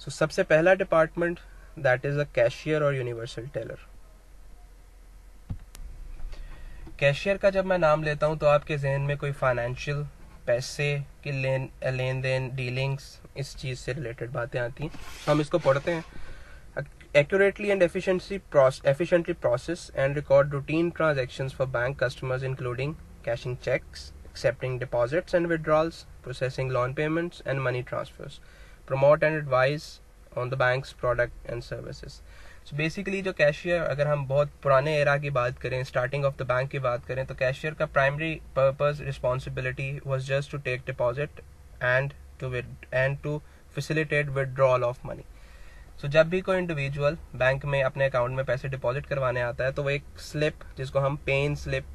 सो so, सबसे पहला department that is a cashier और यूनिवर्सल टेलर कैशियर का जब मैं नाम लेता हूँ तो आपके जहन में कोई फाइनेंशियल पैसे की लेन लेन देन डीलिंग्स इस चीज़ से रिलेटेड बातें आती हैं। तो हम इसको पढ़ते हैं। Accurately and efficiently efficiently process and record routine transactions for bank customers including cashing cheques accepting deposits and withdrawals processing loan payments and money transfers promote and advise on the bank's product and services. So basically जो cashier अगर हम बहुत पुराने era की बात करें starting of the bank की बात करें तो कैशियर का primary purpose responsibility was just to take deposit and to and to facilitate withdrawal of money so जब भी कोई इंडिविजुअल बैंक में अपने अकाउंट में पैसे डिपॉजिट करवाने आता है तो वो एक स्लिप जिसको हम पेन स्लिप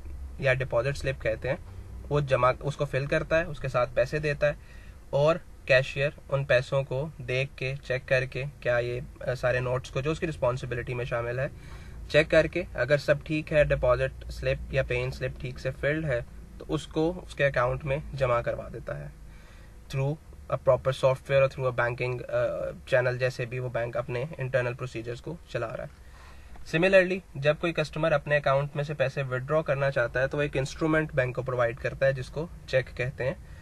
या डिपॉजिट स्लिप कहते हैं, वो जमा, उसको फिल करता है, उसके साथ पैसे देता है और कैशियर उन पैसों को देख के चेक करके क्या ये सारे नोट्स को, जो उसकी रिस्पॉन्सिबिलिटी में शामिल है चेक करके अगर सब ठीक है डिपॉजिट स्लिप या पेन स्लिप ठीक से फिल्ड है तो उसको उसके अकाउंट में जमा करवा देता है। थ्रू अ प्रॉपर सॉफ्टवेयर और थ्रू अ बैंकिंग चैनल जैसे भी वो बैंक अपने इंटरनल प्रोसीजर्स को चला रहा है। सिमिलरली जब कोई कस्टमर अपने अकाउंट में से पैसे विदड्रॉ करना चाहता है तो एक इंस्ट्रूमेंट बैंक को प्रोवाइड करता है, जिसको चेक कहते हैं।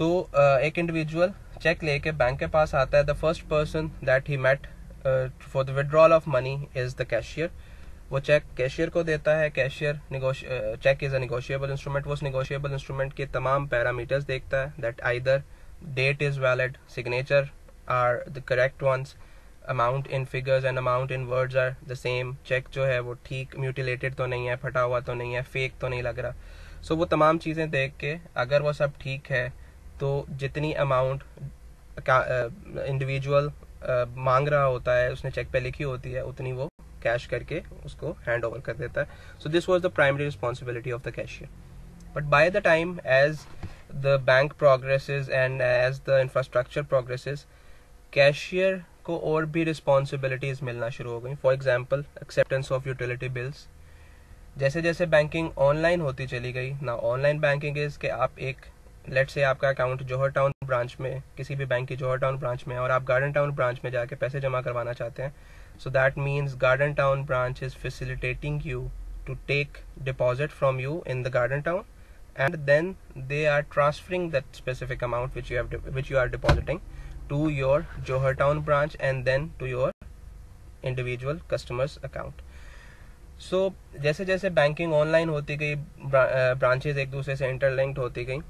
तो एक इंडिविजुअल चेक लेके बैंक के पास आता है. The first person that he met for the withdrawal of money is the cashier वो चेक कैशियर को देता है. Cashier cheque is a negotiable instrument वो उस निगोशिएबल इंस्ट्रूमेंट के तमाम पैरामीटर्स देखता है that either date is valid signature are the correct ones amount in figures and amount in words are the same cheque जो है वो ठीक म्यूटिलेटेड तो नहीं है फटा हुआ तो नहीं है फेक तो नहीं लग रहा. सो so, वो तमाम चीज़ें देख के अगर वो सब ठीक है तो जितनी अमाउंट इंडिविजुअल मांग रहा होता है, उसने चेक पे लिखी होती है, उतनी वो कैश करके उसको हैंड ओवर कर देता है। So this was the primary responsibility of the cashier but by the time as the bank progresses and as the infrastructure progresses cashier को और भी रिस्पॉन्सिबिलिटीज मिलना शुरू हो गई। For example acceptance of utility bills जैसे जैसे बैंकिंग ऑनलाइन होती चली गई ना ऑनलाइन बैंकिंग इज़ के आप एक लेट से आपका अकाउंट जोहर टाउन ब्रांच में, किसी भी बैंक की जोहर टाउन ब्रांच में और आप गार्डन टाउन ब्रांच में जाके पैसे जमा करवाना चाहते हैं so that means Garden Town branch is facilitating you to take deposit from you in the Garden Town and then they are transferring that specific amount which you are depositing to your Johar Town branch and then to your individual customers account so जैसे जैसे banking online होती गई branches एक दूसरे से interlinked होती गई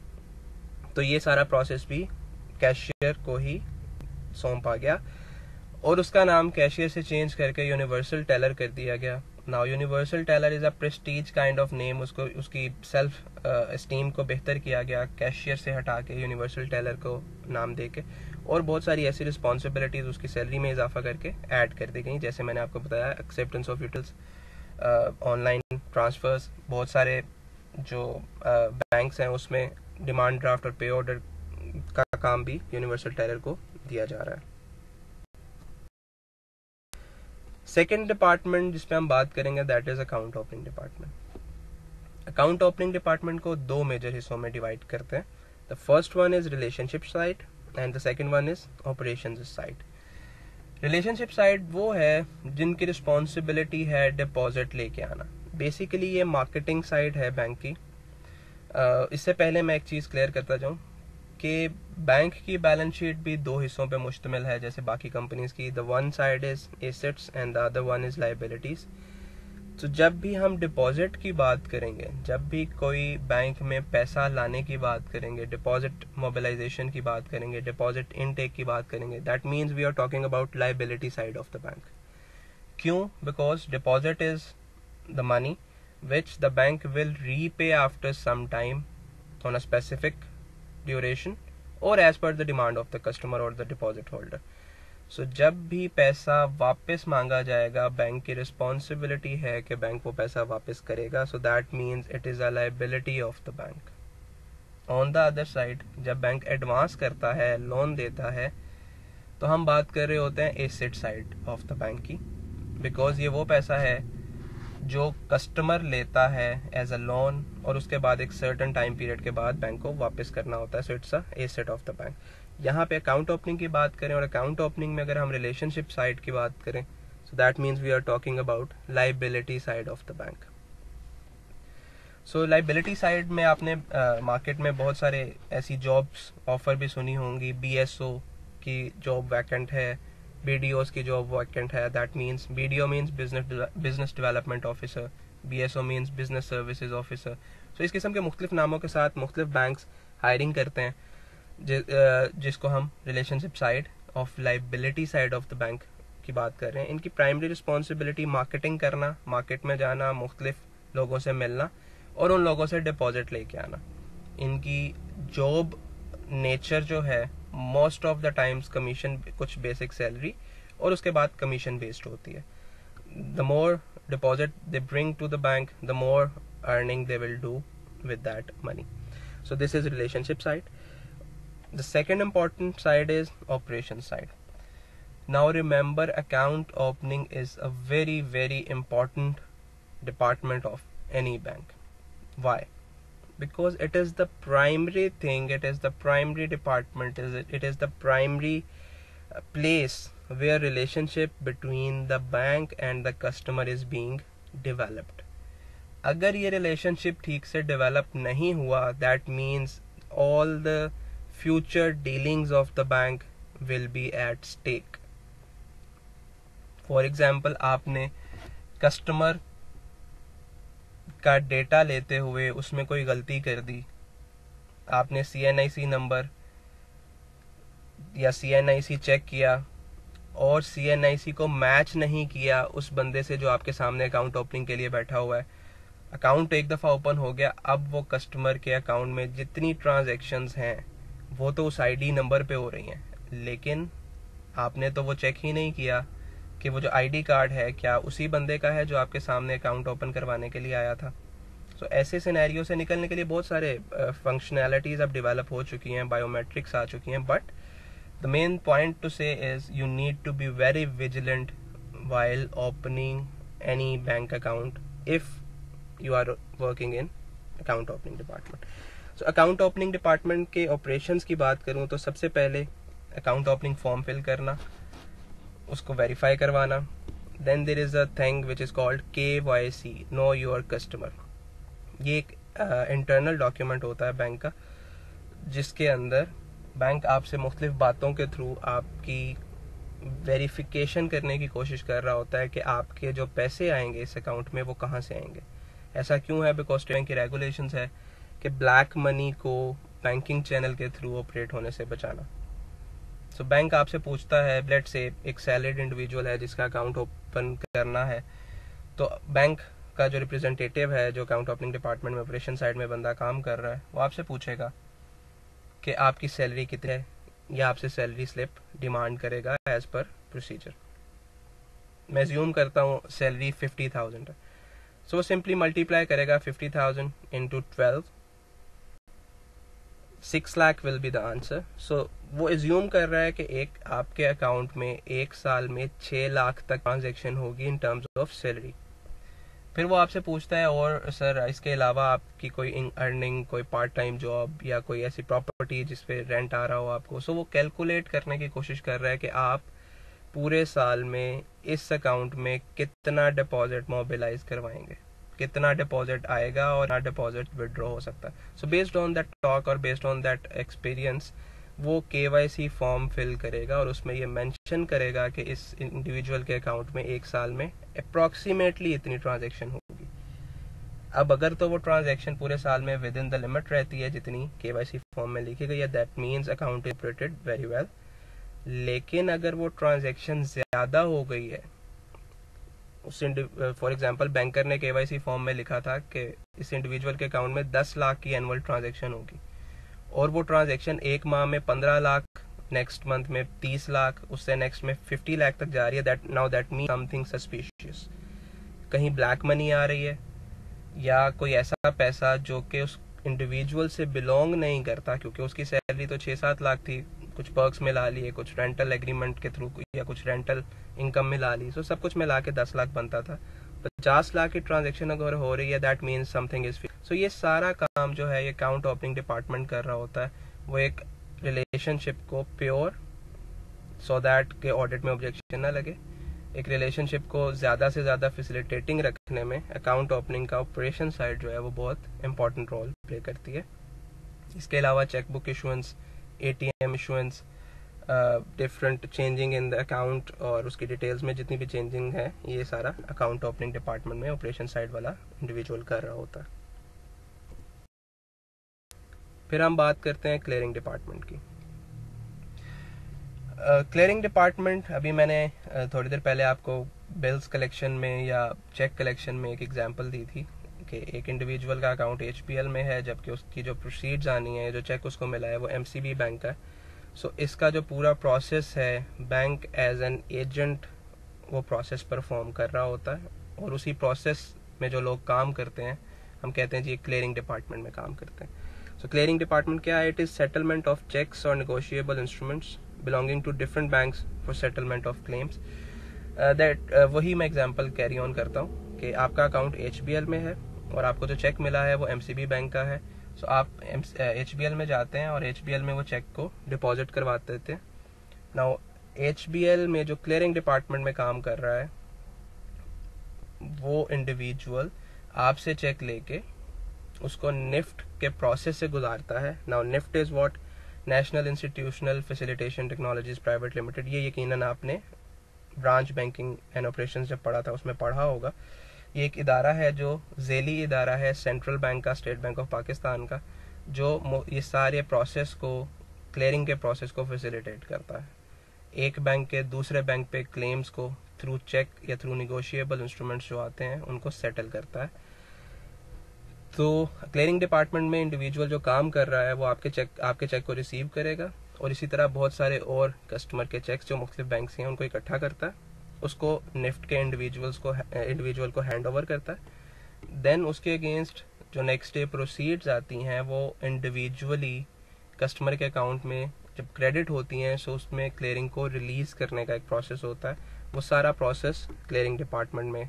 तो ये सारा प्रोसेस भी कैशियर को ही सौंपा गया। और उसका नाम कैशियर से चेंज करके यूनिवर्सल टेलर कर दिया गया। Now universal teller is a prestige kind of name उसको उसकी सेल्फ स्टीम को बेहतर किया गया कैशियर से हटा के यूनिवर्सल टेलर को नाम दे के। और बहुत सारी ऐसी रिस्पॉन्सिबिलिटीज उसकी सैलरी में इजाफा करके ऐड कर दी गई जैसे मैंने आपको बताया acceptance of utils online transfers बहुत सारे जो बैंक्स uh, हैं उसमें डिमांड ड्राफ्ट और पे ऑर्डर का काम भी यूनिवर्सल टेलर को दिया जा रहा है। सेकेंड डिपार्टमेंट जिसपे हम बात करेंगे that is account opening department account opening department को दो मेजर हिस्सों में डिवाइड करते हैं। The first one is relationship side and the second one is operation side relationship side वो है जिनकी रिस्पॉन्सिबिलिटी है डिपॉजिट लेके आना। बेसिकली ये मार्केटिंग साइड है बैंक की। इससे पहले मैं एक चीज़ क्लियर करता जाऊँ कि बैंक की बैलेंस शीट भी दो हिस्सों पे मुश्तमिल है, जैसे बाकी कंपनीज़ की। The one side is assets and the other one is liabilities तो जब भी हम डिपॉजिट की बात करेंगे, जब भी कोई बैंक में पैसा लाने की बात करेंगे डिपॉजिट मोबिलाइजेशन की बात करेंगे डिपॉजिट इनटेक की बात करेंगे that means we are talking about liability side of the bank क्यों? Because deposit is the money which the bank will repay after some time on a specific duration और as per the demand of the customer और the deposit holder so जब भी पैसा वापस मांगा जाएगा bank की रिस्पॉन्सिबिलिटी है कि बैंक वो पैसा वापस करेगा so that means it is a liability of the bank on the other side जब बैंक एडवांस करता है लोन देता है तो हम बात कर रहे होते हैं asset side of the bank की बिकॉज़ ये वो पैसा है जो कस्टमर लेता है एज अ लोन और उसके बाद एक सर्टन टाइम पीरियड के बाद बैंक को वापस करना होता है। So it's a asset of the bank यहाँ पे अकाउंट ओपनिंग की बात करें और अकाउंट ओपनिंग में अगर हम रिलेशनशिप साइड की बात करें so that means we are talking about liability side of the bank so liability side में आपने मार्केट uh, में बहुत सारे ऐसी जॉब्स ऑफ़र भी सुनी होंगी। बीएसओ की जॉब वैकेंट है। बी की जॉब वैकेंट है that means O means business business development officer B S O means business services officer so इस किस्म के मुख्तलिफ़ नामों के साथ मुख्तलिफ़ बैंक हायरिंग करते हैं जि, जिसको हम relationship side of liability side of the bank की बात कर रहे हैं। इनकी प्राइमरी रिस्पॉन्सिबिलिटी मार्केटिंग करना मार्केट में जाना मुख्तलिफ़ लोगों से मिलना और उन लोगों से डिपॉजिट लेके आना। इनकी जॉब नेचर जो है most of the times commission कुछ बेसिक सैलरी और उसके बाद कमीशन बेस्ड होती है। The more deposit they bring to the bank the more earning they will do with that money so this is relationship side the second important side is operation side now remember account opening is a very very important department of any bank why because it is the primary thing it is the primary department is it, it is the primary uh, place where relationship between the bank and the customer is being developed अगर ये relationship ठीक से develop नहीं हुआ that means all the future dealings of the bank will be at stake for example आपने customer का data लेते हुए उसमें कोई गलती कर दी। आपने C N I C number या C N I C check किया और सी एन आई सी को मैच नहीं किया, उस बंदे से जो आपके सामने अकाउंट ओपनिंग के लिए बैठा हुआ है। अकाउंट एक दफ़ा ओपन हो गया, अब वो कस्टमर के अकाउंट में जितनी ट्रांजेक्शन्स हैं, वो तो उस आईडी नंबर पे हो रही हैं। लेकिन आपने तो वो चेक ही नहीं किया। कि वो जो आईडी कार्ड है क्या उसी बंदे का है जो आपके सामने अकाउंट ओपन करवाने के लिए आया था? So, ऐसे सिनेरियो से निकलने के लिए बहुत सारे फंक्शनैलिटीज़ अब डेवलप हो चुकी हैं बायोमेट्रिक्स आ चुकी हैं but the main point to say is you need to be very vigilant while opening any bank account if you are working in account opening department so account opening department के operation की बात करूँ तो सबसे पहले account opening form fill करना उसको verify करवाना। Then there is a thing which is called K Y C know your customer ये एक इंटरनल uh, डॉक्यूमेंट होता है बैंक का जिसके अंदर बैंक आपसे मुख्तलिफ़ बातों के थ्रू आपकी वेरिफिकेशन करने की कोशिश कर रहा होता है कि आपके जो पैसे आएँगे इस अकाउंट में वो कहाँ से आएँगे। ऐसा क्यों है? बिकॉज़ बैंक की रेगुलेशन है कि ब्लैक मनी को बैंकिंग चैनल के थ्रू ऑपरेट होने से बचाना। सो बैंक आपसे पूछता है लेट से एक सैलरीड इंडिविजुअल है जिसका अकाउंट ओपन करना है तो बैंक का जो रिप्रेजेंटेटिव है, जो अकाउंट ओपनिंग डिपार्टमेंट में ऑपरेशन साइड में बंदा काम कर रहा है, वो आपसे पूछेगा कि आपकी सैलरी कितनी है, या आपसे सैलरी स्लिप डिमांड करेगा एज पर प्रोसीजर मैं ज्यूम करता हूँ सैलरी फिफ्टी थाउज़ेंड है। सो सिंपली मल्टीप्लाई करेगा fifty thousand into twelve six lakh will be the answer so वो एज्यूम कर रहा है कि एक आपके अकाउंट में एक साल में छः लाख तक ट्रांजेक्शन होगी इन टर्म्स ऑफ़ सैलरी फिर वो आपसे पूछता है, और सर इसके अलावा आपकी कोई अर्निंग कोई पार्ट टाइम जॉब या कोई ऐसी प्रॉपर्टी जिस पे रेंट आ रहा हो आपको। सो वो कैलकुलेट करने की कोशिश कर रहा है कि आप पूरे साल में इस अकाउंट में कितना डिपॉजिट मोबिलाइज करवाएँगे। कितना डिपॉजिट आएगा और डिपॉजिट विड्रॉ हो सकता है। So based on that talk और बेस्ड ऑन दैट एक्सपीरियंस वो के फॉर्म फिल करेगा और उसमें ये मेंशन करेगा कि इस इंडिविजुअल के अकाउंट में एक साल में अप्रॉक्सीमेटली इतनी ट्रांजेक्शन होगी। अब अगर तो वो ट्रांजेक्शन पूरे साल में विद इन द लिमिट रहती है जितनी के फॉर्म में लिखी गई है that means account operated very well लेकिन अगर वो ट्रांजेक्शन ज़्यादा हो गई है उस फॉर एग्जांपल बैंकर ने केवाईसी फॉर्म में लिखा था कि इस इंडिविजुअल के अकाउंट में 10 लाख की एनुअल ट्रांजेक्शन होगी। और वो ट्रांजेक्शन एक माह में पंद्रह लाख नेक्स्ट मंथ में तीस लाख, उससे नेक्स्ट में फिफ्टी लाख तक जा रही है। That now that mean something suspicious कहीं ब्लैक मनी आ रही है, या कोई ऐसा पैसा जो कि उस इंडिविजुअल से बिलोंग नहीं करता, क्योंकि उसकी सैलरी तो छः सात लाख थी। कुछ पर्क्स मिला लिए, कुछ रेंटल एग्रीमेंट के थ्रू या कुछ रेंटल इनकम मिला ली। सो सब कुछ मिला के दस लाख बनता था। पचास लाख की ट्रांजेक्शन अगर हो रही है that means something is so ये सारा काम जो है, ये अकाउंट ओपनिंग डिपार्टमेंट कर रहा होता है। वो एक रिलेशनशिप को प्योर सो दैट के ऑडिट में ऑब्जेक्शन ना लगे। एक रिलेशनशिप को ज़्यादा से ज़्यादा फैसिलिटेटिंग रखने में अकाउंट ओपनिंग का ऑपरेशन साइड जो है, वो बहुत इंपॉर्टेंट रोल प्ले करती है। इसके अलावा chequebook issuance ATM issuance different changing in the account और उसकी डिटेल्स में जितनी भी चेंजिंग है ये सारा अकाउंट ओपनिंग डिपार्टमेंट में ऑपरेशन साइड वाला इंडिविजुअल कर रहा होता। है फिर हम बात करते हैं क्लियरिंग डिपार्टमेंट की। क्लियरिंग uh, डिपार्टमेंट अभी मैंने uh, थोड़ी देर पहले आपको बिल्स कलेक्शन में या चेक कलेक्शन में एक एग्जांपल दी थी। कि एक इंडिविजुअल का अकाउंट HBL में है जबकि उसकी जो प्रोसीड्स आनी है जो चेक उसको मिला है वो एमसीबी बैंक का है। सो so, इसका जो पूरा प्रोसेस है बैंक एज एन एजेंट वो प्रोसेस परफॉर्म कर रहा होता है और उसी प्रोसेस में जो लोग काम करते हैं हम कहते हैं जी क्लियरिंग डिपार्टमेंट में काम करते हैं। सो क्लियरिंग डिपार्टमेंट क्या है? It is settlement of cheques और negotiable instruments belonging to different bank for settlement of claims that वही मैं एग्ज़ाम्पल कैरी ऑन करता हूँ कि आपका अकाउंट HBL में है और आपको जो चेक मिला है वो एमसीबी बैंक का है। सो आप एचबीएल में जाते हैं और एचबीएल में वो चेक को डिपॉजिट करवाते थे। नाउ एचबीएल में जो क्लियरिंग डिपार्टमेंट में काम कर रहा है, वो इंडिविजुअल आपसे चेक लेके उसको निफ्ट के प्रोसेस से गुजारता है। Now NIFT is what National Institutional Facilitation Technologies Private Limited ये यकीनन आपने ब्रांच बैंकिंग एंड ऑपरेशन जब पढ़ा था, उसमें पढ़ा होगा। ये एक इदारा है जो जेली इदारा है सेंट्रल बैंक का स्टेट बैंक ऑफ़ पाकिस्तान का, जो ये सारे प्रोसेस को क्लियरिंग के प्रोसेस को फैसिलिटेट करता है। एक बैंक के दूसरे बैंक पे क्लेम्स को थ्रू चेक या थ्रू निगोशिएबल इंस्ट्रूमेंट्स जो आते हैं, उनको सेटल करता है। तो क्लियरिंग डिपार्टमेंट में इंडिविजुअल जो काम कर रहा है, वो आपके चेक आपके चेक को रिसीव करेगा और इसी तरह बहुत सारे और कस्टमर के चेक्स जो मुख्तलिफ़ बैंक हैं, उनको इकट्ठा करता है। उसको निफ्ट के इंडिविजुअल्स को इंडिविजुअल को हैंड ओवर करता है। देन उसके अगेंस्ट जो नेक्स्ट डे प्रोसीड्स आती हैं वो इंडिविजुअली कस्टमर के अकाउंट में जब क्रेडिट होती हैं सो उसमें क्लियरिंग को रिलीज़ करने का एक प्रोसेस होता है। वो सारा प्रोसेस क्लियरिंग डिपार्टमेंट में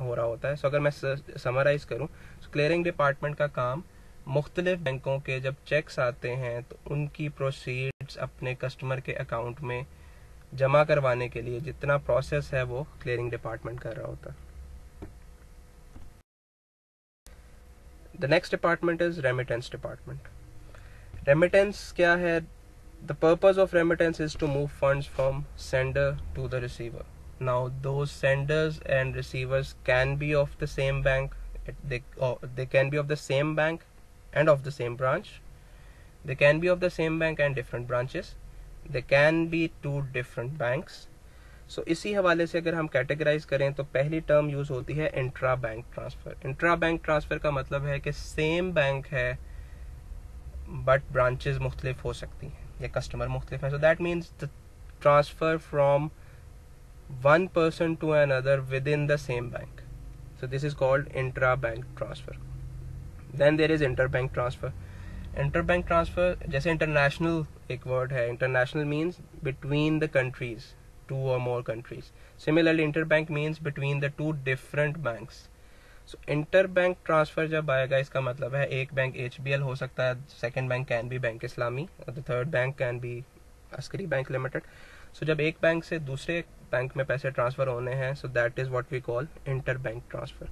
हो रहा होता है। सो so, अगर मैं समराइज करूँ क्लियरिंग डिपार्टमेंट का काम मुख्तलिफ़ बैंकों के जब चेक्स आते हैं तो उनकी प्रोसीड्स अपने कस्टमर के अकाउंट में जमा करवाने के लिए जितना प्रोसेस है वो क्लियरिंग डिपार्टमेंट कर रहा होता। The next department is remittance department remittance क्या है? The purpose of remittance is to move funds from sender to the receiver now though senders and receivers can be of the same bank they can be of the same bank and of the same branch they can be of the same bank and different branches they can be two different banks so इसी हवाले से अगर हम categorise करें तो पहली term use होती है intra bank transfer intra bank transfer का मतलब है कि सेम बैंक है बट ब्रांचेस मुख्तलिफ़ हो सकती हैं, या कस्टमर मुख्तलिफ़ है. So that means the transfer from one person to another within the same bank so this is called intra bank transfer then there is inter bank transfer inter bank transfer जैसे international एक word है international means between the countries two और more countries similarly inter bank means between the two different banks so inter bank transfer जब आएगा, इसका मतलब है एक बैंक एच बी एल हो सकता है second bank can be Bank Islami the third bank can be Askari Bank Limited so जब एक बैंक से दूसरे बैंक में पैसे ट्रांसफ़र होने हैं so that is what we call inter bank transfer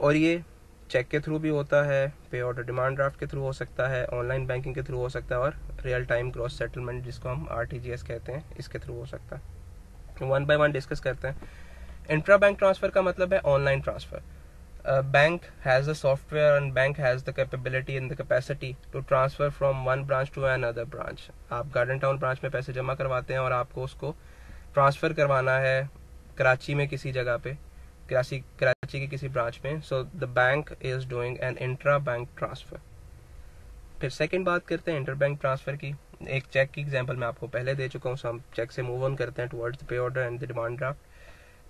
और ये चेक के थ्रू भी होता है पे ऑर्डर डिमांड ड्राफ्ट के थ्रू हो सकता है ऑनलाइन बैंकिंग के थ्रू हो सकता है और रियल टाइम क्रॉस सेटलमेंट जिसको हम आरटीजीएस कहते हैं, इसके थ्रू हो सकता है। वन बाय वन डिस्कस करते हैं। इंट्रा बैंक ट्रांसफ़र का मतलब है online transfer bank has a software and bank has the capability in the capacity to transfer from one branch to another branch आप गार्डन टाउन ब्रांच में पैसे जमा करवाते हैं और आपको उसको ट्रांसफ़र करवाना है, कराची में किसी जगह पे। कराची कराची के किसी ब्रांच में so the bank is doing an intra bank transfer फिर सेकंड बात करते हैं इंटर बैंक ट्रांसफ़र की। एक चेक की एग्जांपल मैं आपको पहले दे चुका हूँ सो हम चेक से मूव ऑन करते हैं towards pay order and the demand draft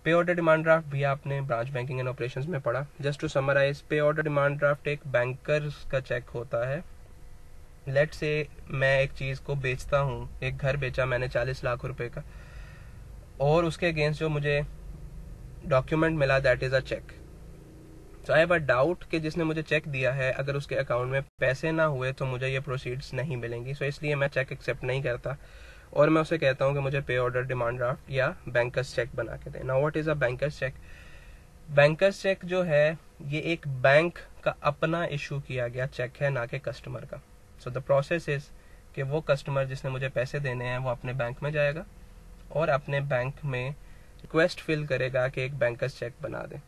pay order demand draft भी आपने ब्रांच बैंकिंग एंड ऑपरेशंस में पढ़ा। Just to summarise pay order demand draft एक बैंकर का चेक होता है। लेट से मैं एक चीज़ को बेचता हूँ, एक घर बेचा मैंने चालीस लाख रुपए का। और उसके अगेंस्ट जो मुझे डॉक्यूमेंट मिला that is a cheque so I have a doubt कि जिसने मुझे चेक दिया है, अगर उसके अकाउंट में पैसे ना हुए तो मुझे ये प्रोसीड्स नहीं मिलेंगी। सो so, इसलिए मैं चेक एक्सेप्ट नहीं करता। और मैं उसे कहता हूँ कि मुझे पे ऑर्डर डिमांड ड्राफ्ट या बैंकर्स चेक बना के दें। Now what is a banker's cheque banker's cheque जो है, ये एक बैंक का अपना इशू किया गया चेक है, ना कि कस्टमर का। सो द प्रोसेस इज़ कि वो कस्टमर जिसने मुझे पैसे देने हैं, वो अपने बैंक में जाएगा और अपने बैंक में रिक्वेस्ट फिल करेगा कि एक बैंकर्स चेक बना दे।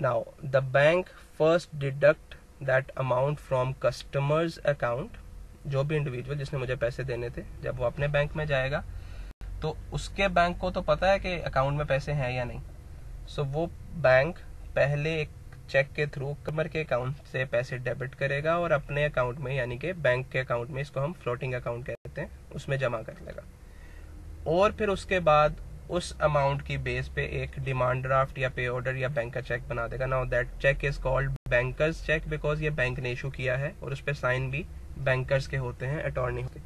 Now the bank first deduct that amount from customer's account जो भी इंडिविजुअल जिसने मुझे पैसे देने थे जब वो अपने बैंक में जाएगा तो उसके बैंक को तो पता है कि अकाउंट में पैसे हैं या नहीं। सो so, वो बैंक पहले एक चेक के थ्रू कमर के अकाउंट से पैसे डेबिट करेगा और अपने अकाउंट में यानी कि बैंक के अकाउंट में इसको हम फ्लोटिंग अकाउंट कहते हैं उसमें जमा कर लेगा। और फिर उसके बाद उस अमाउंट की बेस पे एक डिमांड ड्राफ्ट या पे ऑर्डर या बैंक का चेक बना देगा। Now that cheque is called banker's cheque because ये बैंक ने इशू किया है और उस पर साइन भी बैंकर्स के होते हैं अटॉर्नी के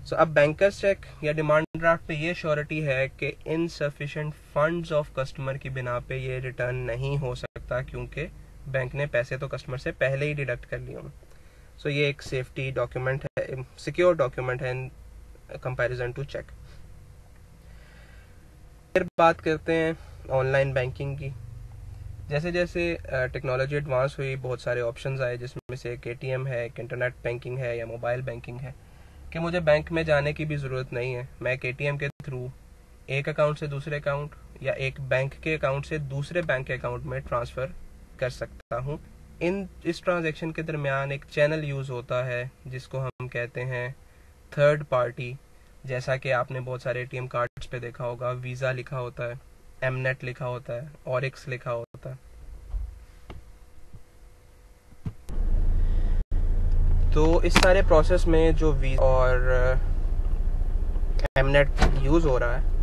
सो so, अब बैंकर्स चेक या डिमांड ड्राफ्ट पे ये श्योरिटी है कि इनसफिशिएंट फंड्स ऑफ़ कस्टमर की बिना पे ये रिटर्न नहीं हो सकता क्योंकि बैंक ने पैसे तो कस्टमर से पहले ही डिडक्ट कर लिए सो so, ये एक सेफ्टी डॉक्यूमेंट है सिक्योर डॉक्यूमेंट है इन कंपैरिजन टू चेक फिर बात करते हैं ऑनलाइन बैंकिंग की। जैसे जैसे टेक्नोलॉजी एडवांस हुई, बहुत सारे ऑप्शंस आए, जिसमें से एक एटीएम है, एक इंटरनेट बैंकिंग है, या मोबाइल बैंकिंग है, कि मुझे बैंक में जाने की भी ज़रूरत नहीं है। मैं एक एटीएम के थ्रू एक अकाउंट से दूसरे अकाउंट या एक बैंक के अकाउंट से दूसरे बैंक के अकाउंट में ट्रांसफ़र कर सकता हूँ। इन, इस ट्रांजेक्शन के दरमियान एक चैनल यूज़ होता है, जिसको हम कहते हैं थर्ड पार्टी जैसा कि आपने बहुत सारे एटीएम कार्ड्स पे देखा होगा वीज़ा लिखा होता है एमनेट लिखा होता है और लिखा होता है। तो इस सारे प्रोसेस में जो वी और एमनेट यूज़ हो रहा है,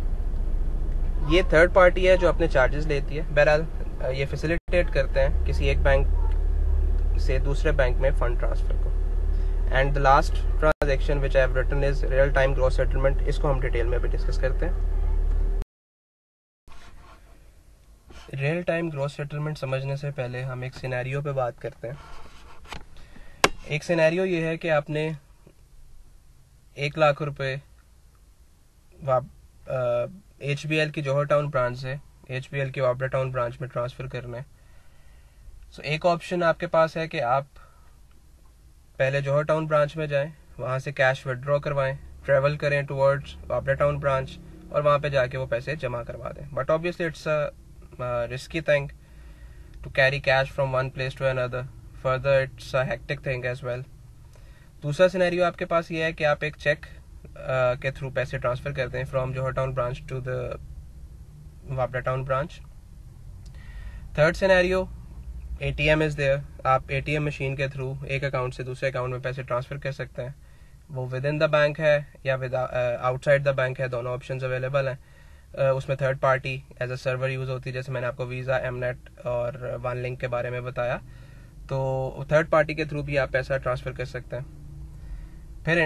ये थर्ड पार्टी है जो अपने चार्जेस लेती है। बहरहाल, ये फैसिलिटेट करते हैं किसी एक बैंक से दूसरे बैंक में फंड ट्रांसफ़र को। And the last transaction which I written is real time growth settlement इसको हम डिटेल में भी डिस्कस करते हैं। रियल टाइम ग्रोथ सेटलमेंट समझने से पहले हम एक सिनेरियो पे बात करते हैं। एक सिनेरियो ये है कि आपने एक लाख रुपए एच बी एल की जोहर टाउन ब्रांच से एच बी एल की वाबरा टाउन ब्रांच में ट्रांसफ़र करना है। सो so, एक ऑप्शन आपके पास है कि आप पहले जोहर टाउन ब्रांच में जाएँ वहाँ से कैश विदड्रॉ करवाएँ ट्रेवल करें टुवर्ड्स वाबरा टाउन ब्रांच और वहाँ पे जाके वो पैसे जमा करवा दें। But obviously it's a risky thing to carry cash from one place to another. Further it's a hectic thing as well. दूसरा सिनेरियो आपके पास ये है कि आप एक चेक uh, के थ्रू पैसे ट्रांसफ़र करते हैं from Johar Town branch to the Wapda Town branch. Third scenario ATM is there आप ए टी एम मशीन के थ्रू एक अकाउंट से दूसरे अकाउंट में पैसे ट्रांसफ़र कर सकते हैं। वो विद इन द बैंक है या विद आउटसाइड द बैंक है, दोनों ऑप्शन अवेलेबल हैं। उसमें third party as a server use होती है, जैसे मैंने आपको वीज़ा एमनेट और वन लिंक के बारे में बताया। तो थर्ड पार्टी के थ्रू भी आप पैसा ट्रांसफ़र कर सकते हैं। फिर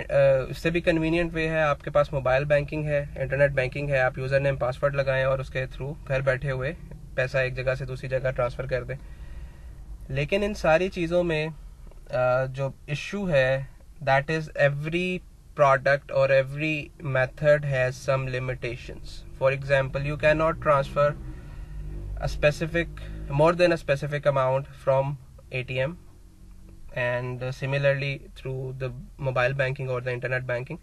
इससे भी कन्वीनियंट वे है, आपके पास मोबाइल बैंकिंग है इंटरनेट बैंकिंग है, आप यूज़र नेम पासवर्ड लगाएँ और उसके थ्रू घर बैठे हुए पैसा एक जगह से दूसरी जगह ट्रांसफ़र कर दें। लेकिन इन सारी चीज़ों में जो इशू है दैट इज़ एवरी प्रोडक्ट और every method has some limitations for example you can not transfer a specific more than a specific amount from ATM and similarly through the mobile banking और the internet banking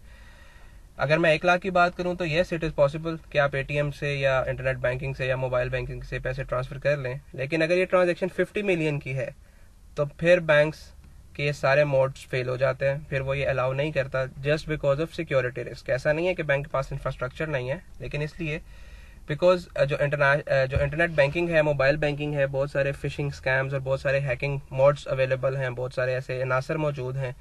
अगर मैं एक लाख की बात करूँ तो yes it is possible कि आप एटीएम से या इंटरनेट बैंकिंग से या मोबाइल बैंकिंग से पैसे ट्रांसफ़र कर लें। लेकिन अगर ये ट्रांजेक्शन 50 मिलियन की है तो फिर बैंक्स के सारे मोड्स फेल हो जाते हैं। फिर वो ये अलाउ नहीं करता just because of security risk ऐसा नहीं है कि बैंक के पास इंफ्रास्ट्रक्चर नहीं है, लेकिन इसलिए बिकॉज़ जो जो इंटरनेट बैंकिंग है मोबाइल बैंकिंग है, बहुत सारे फिशिंग स्कैम्स और बहुत सारे हैकिंग मोड्स अवेलेबल हैं, बहुत सारे ऐसे अनासर मौजूद हैं,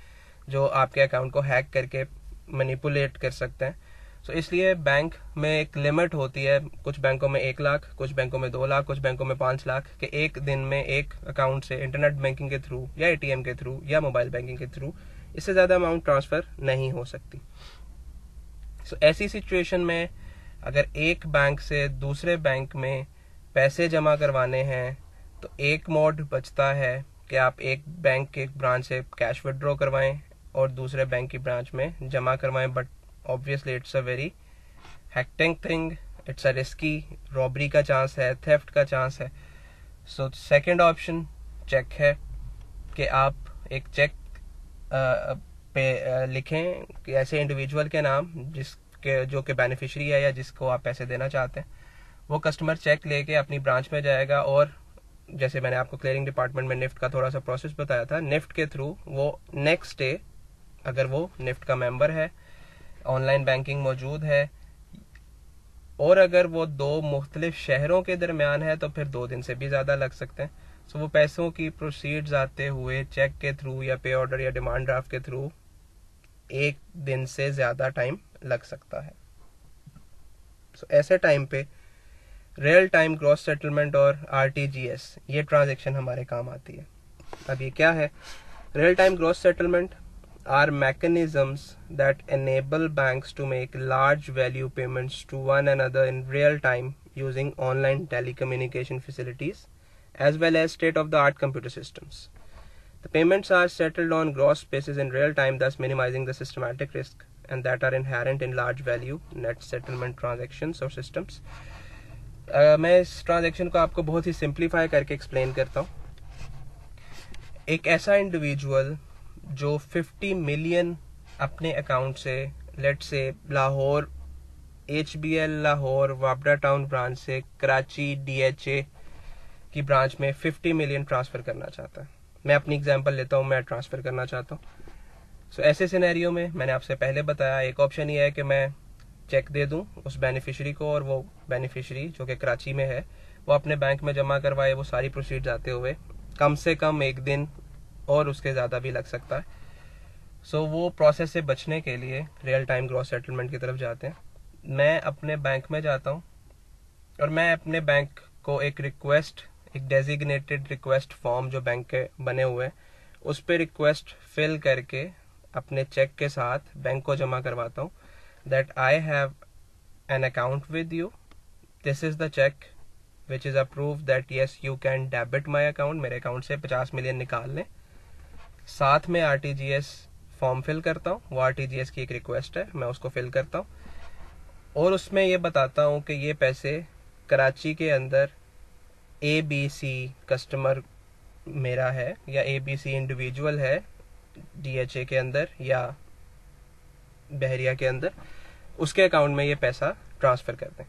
जो आपके अकाउंट को हैक करके मैनिपुलेट कर सकते हैं। सो so, इसलिए बैंक में एक लिमिट होती है। कुछ बैंकों में एक लाख कुछ बैंकों में दो लाख कुछ बैंकों में पाँच लाख कि एक दिन में एक अकाउंट से इंटरनेट बैंकिंग के थ्रू या एटीएम के थ्रू या मोबाइल बैंकिंग के थ्रू इससे ज़्यादा अमाउंट ट्रांसफ़र नहीं हो सकती। सो so, ऐसी सिचुएशन में अगर एक बैंक से दूसरे बैंक में पैसे जमा करवाने हैं तो एक मोड बचता है कि आप एक बैंक के ब्रांच से कैश विड्रॉ करवाएँ। और दूसरे बैंक की ब्रांच में जमा करवाएँ but obviously it's a very hectic thing it's a risky robbery का चांस है थेफ्ट का चांस है. सो सेकंड ऑप्शन चेक है कि आप एक चेक पे लिखें कि ऐसे इंडिविजुअल के नाम जिसके, जो कि बेनिफिशरी है या जिसको आप पैसे देना चाहते हैं। वो कस्टमर चेक लेके अपनी ब्रांच में जाएगा और जैसे मैंने आपको क्लियरिंग डिपार्टमेंट में निफ्ट का थोड़ा सा प्रोसेस बताया था, निफ्ट के थ्रू वो नेक्स्ट डे अगर वो निफ्ट का मेंबर है ऑनलाइन बैंकिंग मौजूद है और अगर वो दो मुख्तलिफ़ शहरों के दरमियान है तो फिर दो दिन से भी ज़्यादा लग सकते हैं। सो वो पैसों की प्रोसीड्स आते हुए चेक के थ्रू या पे ऑर्डर या डिमांड ड्राफ्ट के थ्रू एक दिन से ज़्यादा टाइम लग सकता है। सो so, ऐसे टाइम पे रियल टाइम ग्रॉस सेटलमेंट और आर ये ट्रांजेक्शन हमारे काम आती है। अब ये क्या है? Real time gross settlement are mechanisms that enable banks to make large value payments to one another in real time using online telecommunication facilities as well as state of the art computer systems. The payments are settled on gross basis in real time, thus minimizing the systematic risk and that are inherent in large value net settlement transactions or systems. Uh, मैं इस transaction को आपको बहुत ही simplify करके explain करता हूँ एक ऐसा इंडिविजुअल जो 50 मिलियन अपने अकाउंट से let's say Lahore H B L Lahore वापडा town branch से कराची डी एच ए की ब्रांच में 50 मिलियन ट्रांसफ़र करना चाहता है। मैं अपनी एग्जांपल लेता हूँ मैं ट्रांसफ़र करना चाहता हूँ। सो so, ऐसे सिनेरियो में मैंने आपसे पहले बताया एक ऑप्शन ये है कि मैं चेक दे दूँ उस बेनिफिशरी को और वो बेनिफिशरी जो कि कराची में है वो अपने बैंक में जमा करवाए वो सारी प्रोसीड आते हुए कम से कम एक दिन और उसके ज़्यादा भी लग सकता है। सो so, वो प्रोसेस से बचने के लिए रियल टाइम ग्रॉस सेटलमेंट की तरफ़ जाते हैं। मैं अपने बैंक में जाता हूँ और मैं अपने बैंक को एक रिक्वेस्ट एक डेजिग्नेटेड रिक्वेस्ट फॉर्म जो बैंक के बने हुए हैं उस पर रिक्वेस्ट फिल करके अपने चेक के साथ बैंक को जमा करवाता हूँ। That I have an account with you this is the cheque which is approve that yes you can debit my account मेरे अकाउंट से पचास मिलियन निकाल लें। साथ में आरटीजीएस फॉर्म फिल करता हूँ। वो आर की एक रिक्वेस्ट है, मैं उसको फिल करता हूँ। और उसमें ये बताता हूँ कि ये पैसे कराची के अंदर ए बी सी कस्टमर मेरा है या ए बी सी इंडिविजुअल है डी एच ए के अंदर या बहरिया के अंदर, उसके अकाउंट में ये पैसा ट्रांसफ़र कर दें।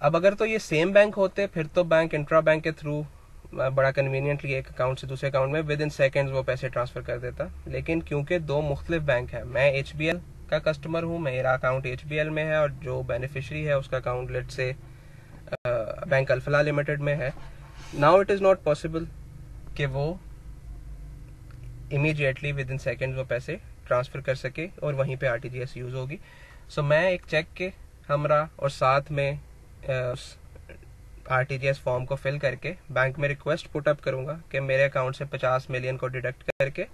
अब अगर तो ये सेम बैंक होते, फिर तो बैंक इंट्रा बैंक के थ्रू बड़ा कन्वीनियंटली एक अकाउंट से दूसरे अकाउंट में विद इन सेकेंड वो पैसे ट्रांसफ़र कर देता। लेकिन क्योंकि दो मुख्तलिफ़ बैंक है मैं एच का कस्टमर हूँ मेरा अकाउंट एच में है और जो बेनिफिशरी है उसका account let's say bank Alfalah limited में है। Now it is not possible कि वो इमीडिएटली विद इन सेकेंड वो पैसे ट्रांसफ़र कर सके और वहीं पे आर यूज़ होगी। सो so, मैं एक चेक के हमरा और साथ में आर फॉर्म को फिल करके बैंक में रिक्वेस्ट पुटअप करूँगा कि मेरे अकाउंट से 50 मिलियन को डिडक्ट करके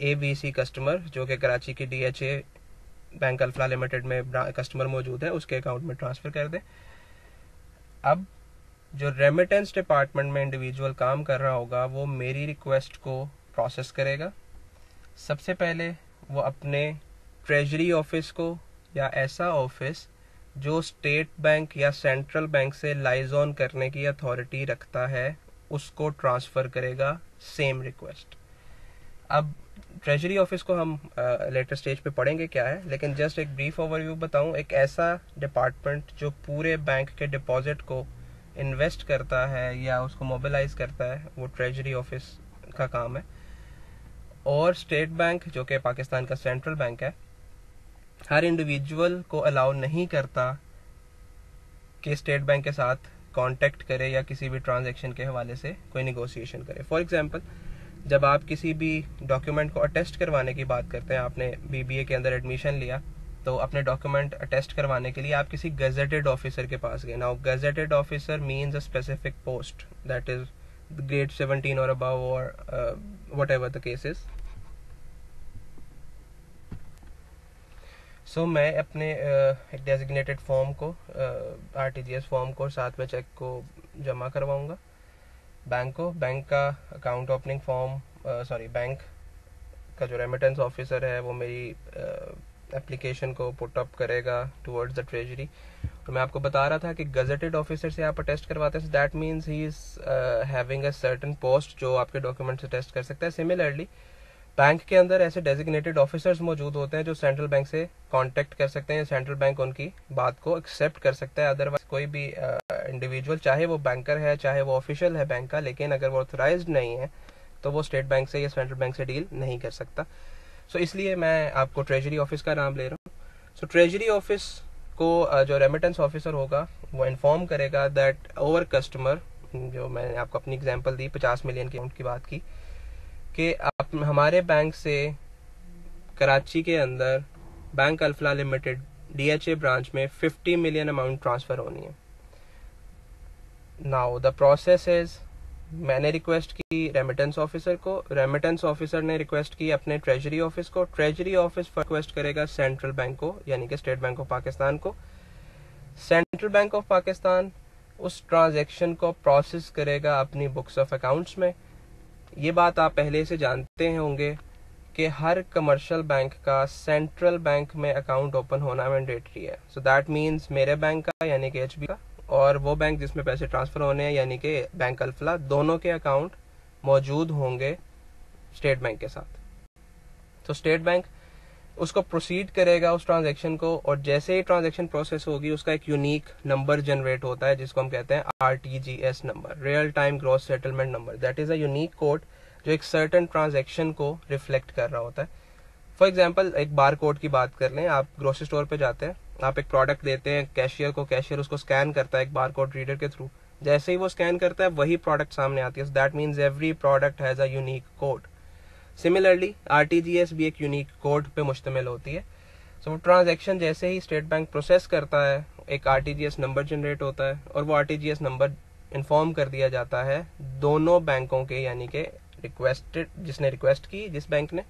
ए बी सी कस्टमर जो कि कराची की D H A bank Alfalah limited में कस्टमर मौजूद है, उसके अकाउंट में ट्रांसफ़र कर दें। अब जो रेमिटेंस डिपार्टमेंट में इंडिविजुअल काम कर रहा होगा, वो मेरी रिक्वेस्ट को प्रोसेस करेगा। सबसे पहले वो अपने ट्रेजरी ऑफ़िस को या ऐसा ऑफ़िस जो स्टेट बैंक या सेंट्रल बैंक से लाइजॉन करने की अथॉरिटी रखता है, उसको ट्रांसफ़र करेगा सेम रिक्वेस्ट अब ट्रेजरी ऑफ़िस को हम लेटर स्टेज पे पढ़ेंगे क्या है, लेकिन जस्ट एक ब्रीफ ओवरव्यू बताऊँ, एक ऐसा डिपार्टमेंट जो पूरे बैंक के डिपॉजिट को इन्वेस्ट करता है या उसको मोबिलाइज करता है, वो ट्रेजरी ऑफ़िस का काम है. और स्टेट बैंक जो कि पाकिस्तान का सेंट्रल बैंक है हर इंडिविजुअल को अलाउ नहीं करता कि स्टेट बैंक के साथ कांटेक्ट करे या किसी भी ट्रांजैक्शन के हवाले से कोई निगोशिएशन करे। फॉर एग्जांपल जब आप किसी भी डॉक्यूमेंट को अटेस्ट करवाने की बात करते हैं, आपने बीबीए के अंदर एडमिशन लिया तो अपने डॉक्यूमेंट अटेस्ट करवाने के लिए आप किसी गजेटेड ऑफिसर के पास गए। Now gazetted officer means a specific post that is grade seventeen और अबव और whatever the cases so so, मैं अपने एक डेजिग्नेटेड फॉर्म को आर टी फॉर्म को साथ में चेक को जमा करवाऊँगा। बैंक को बैंक का account opening form sorry bank का जो रेमिटेंस ऑफिसर है वो मेरी एप्लीकेशन को पुट अप करेगा टुवर्ड्स द ट्रेजरी तो मैं आपको बता रहा था कि गजेटेड ऑफिसर से आप अटेस्ट करवाते हैं that means he is having a certain post जो आपके डॉक्यूमेंट से टेस्ट कर सकता है। सिमिलरली बैंक के अंदर ऐसे डेजिग्नेटेड ऑफिसर्स मौजूद होते हैं जो सेंट्रल बैंक से कांटेक्ट कर सकते हैं सेंट्रल बैंक उनकी बात को एक्सेप्ट कर सकता है। अदरवाइज़ कोई भी इंडिविजुअल uh, चाहे वो बैंकर है चाहे वो ऑफिशियल है बैंक का लेकिन अगर वो ऑथराइज नहीं है तो वो स्टेट बैंक से या सेंट्रल बैंक से डील नहीं कर सकता। सो so, इसलिए मैं आपको ट्रेजरी ऑफ़िस का नाम ले रहा हूँ। सो ट्रेजरी ऑफ़िस को जो रेमिटेंस ऑफिसर होगा वो इन्फॉर्म करेगा दैट ओवर कस्टमर जो मैंने आपको अपनी एग्ज़ाम्पल दी पचास मिलियन की अमाउंट की बात की कि आप हमारे बैंक से कराची के अंदर bank Alfalah limited DHA branch में 50 मिलियन अमाउंट ट्रांसफ़र होनी है। नाउ द प्रोसेस इज़ मैंने रिक्वेस्ट की रेमिटेंस ऑफिसर को रेमिटेंस ऑफिसर ने रिक्वेस्ट की अपने ट्रेजरी ऑफ़िस को ट्रेजरी ऑफ़िस रिक्वेस्ट करेगा सेंट्रल बैंक को, यानी कि स्टेट बैंक ऑफ़ पाकिस्तान को। सेंट्रल बैंक ऑफ़ पाकिस्तान उस ट्रांजैक्शन को प्रोसेस करेगा अपनी बुक्स ऑफ़ अकाउंट्स में। ये बात आप पहले से जानते होंगे कि हर कमर्शियल बैंक का सेंट्रल बैंक में अकाउंट ओपन होना मैंडेटरी है। सो दैट मीन्स मेरे बैंक का यानी कि एच का और वो बैंक जिसमें पैसे ट्रांसफ़र होने हैं यानी कि बैंक अल्फला दोनों के अकाउंट मौजूद होंगे स्टेट बैंक के साथ। तो स्टेट बैंक उसको प्रोसीड करेगा उस ट्रांजेक्शन को और जैसे ही ट्रांजेक्शन प्रोसेस होगी, उसका एक यूनिक नंबर जनरेट होता है, जिसको हम कहते हैं R T G S number real time gross settlement number that is a unique code जो एक सर्टन ट्रांजेक्शन को रिफ्लेक्ट कर रहा होता है। फॉर एग्ज़ाम्पल एक बार कोड की बात कर लें, आप ग्रोसरी स्टोर पे जाते हैं, आप एक प्रोडक्ट देते हैं कैशियर को कैशियर उसको स्कैन करता है एक बार कोड रीडर के थ्रू जैसे ही वो स्कैन करता है, वही प्रोडक्ट सामने आती है। That means every product has a unique code similarly RTGS भी एक यूनिक कोड पे मुश्तमिल होती है। सो so, ट्रांजेक्शन जैसे ही स्टेट बैंक प्रोसेस करता है एक आरटीजीएस नंबर जनरेट होता है और वो आरटीजीएस नंबर इन्फॉर्म कर दिया जाता है दोनों बैंकों के यानी कि रिक्वेस्टेड जिसने रिक्वेस्ट की जिस बैंक ने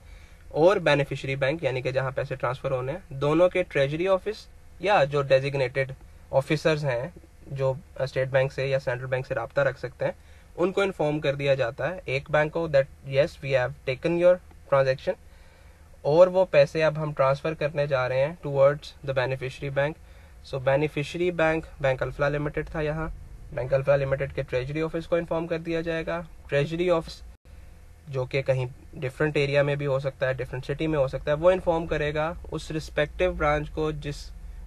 और बेनिफिशियरी बैंक यानी कि जहाँ पैसे ट्रांसफ़र होने हैं। दोनों के ट्रेजरी ऑफ़िस या जो डेजिग्नेटेड ऑफिसर्स हैं जो स्टेट बैंक से या सेंट्रल बैंक से रबता रख सकते हैं उनको इन्फॉर्म कर दिया जाता है एक बैंक को that yes we have taken your transaction और वो पैसे अब हम ट्रांसफ़र करने जा रहे हैं towards the beneficiary bank so beneficiary bank bank Alfalah limited था यहाँ. बैंक अल्फला लिमिटेड के ट्रेजरी ऑफ़िस को इन्फॉर्म कर दिया जाएगा. ट्रेजरी ऑफ़िस जो कि कहीं डिफरेंट एरिया में भी हो सकता है डिफरेंट सिटी में हो सकता है, वो इन्फॉर्म करेगा उस रिस्पेक्टिव ब्रांच को जिस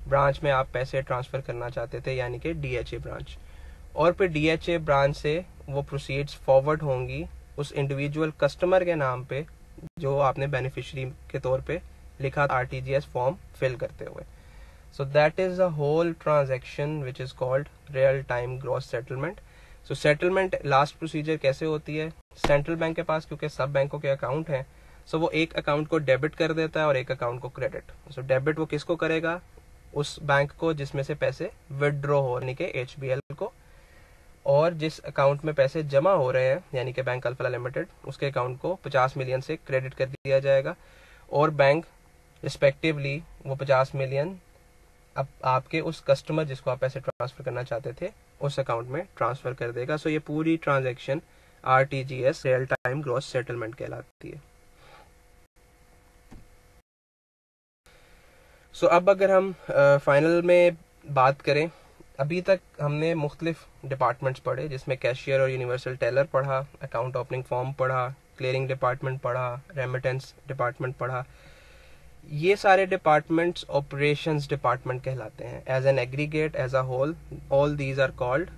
ब्रांच में आप पैसे ट्रांसफ़र करना चाहते थे, यानी कि डीएचए ब्रांच और फिर डीएचए ब्रांच से वो प्रोसीड्स फॉरवर्ड होंगी उस इंडिविजुअल कस्टमर के नाम पे, जो आपने बेनिफिशियरी के तौर पे लिखा आरटीजीएस फॉर्म फिल करते हुए। So that is a whole transaction which is called real time gross settlement so settlement last procedure कैसे होती है? सेंट्रल बैंक के पास, क्योंकि सब बैंकों के अकाउंट हैं सो so वो एक अकाउंट को डेबिट कर देता है और एक अकाउंट को क्रेडिट सो डेबिट वो किसको करेगा? उस बैंक को जिसमें से पैसे विदड्रॉ हो, यानी कि एच को और जिस अकाउंट में पैसे जमा हो रहे हैं यानी कि बैंक अल्फला लिमिटेड उसके अकाउंट को 50 मिलियन से क्रेडिट कर दिया जाएगा। और बैंक रिस्पेक्टिवली वो 50 मिलियन अब आपके उस कस्टमर जिसको आप पैसे ट्रांसफ़र करना चाहते थे उस अकाउंट में ट्रांसफ़र कर देगा। सो ये पूरी transaction R T G S real time gross settlement कहलाती है। सो so, अब अगर हम फाइनल में बात करें अभी तक हमने मुख्तलिफ़ डिपार्टमेंट्स पढ़े, जिसमें कैशियर और यूनिवर्सल टेलर पढ़ा अकाउंट ओपनिंग फॉर्म पढ़ा क्लियरिंग डिपार्टमेंट पढ़ा रेमिटेंस डिपार्टमेंट पढ़ा। ये सारे डिपार्टमेंट्स ऑपरेशंस डिपार्टमेंट कहलाते हैं। As an aggregate as a whole all these are called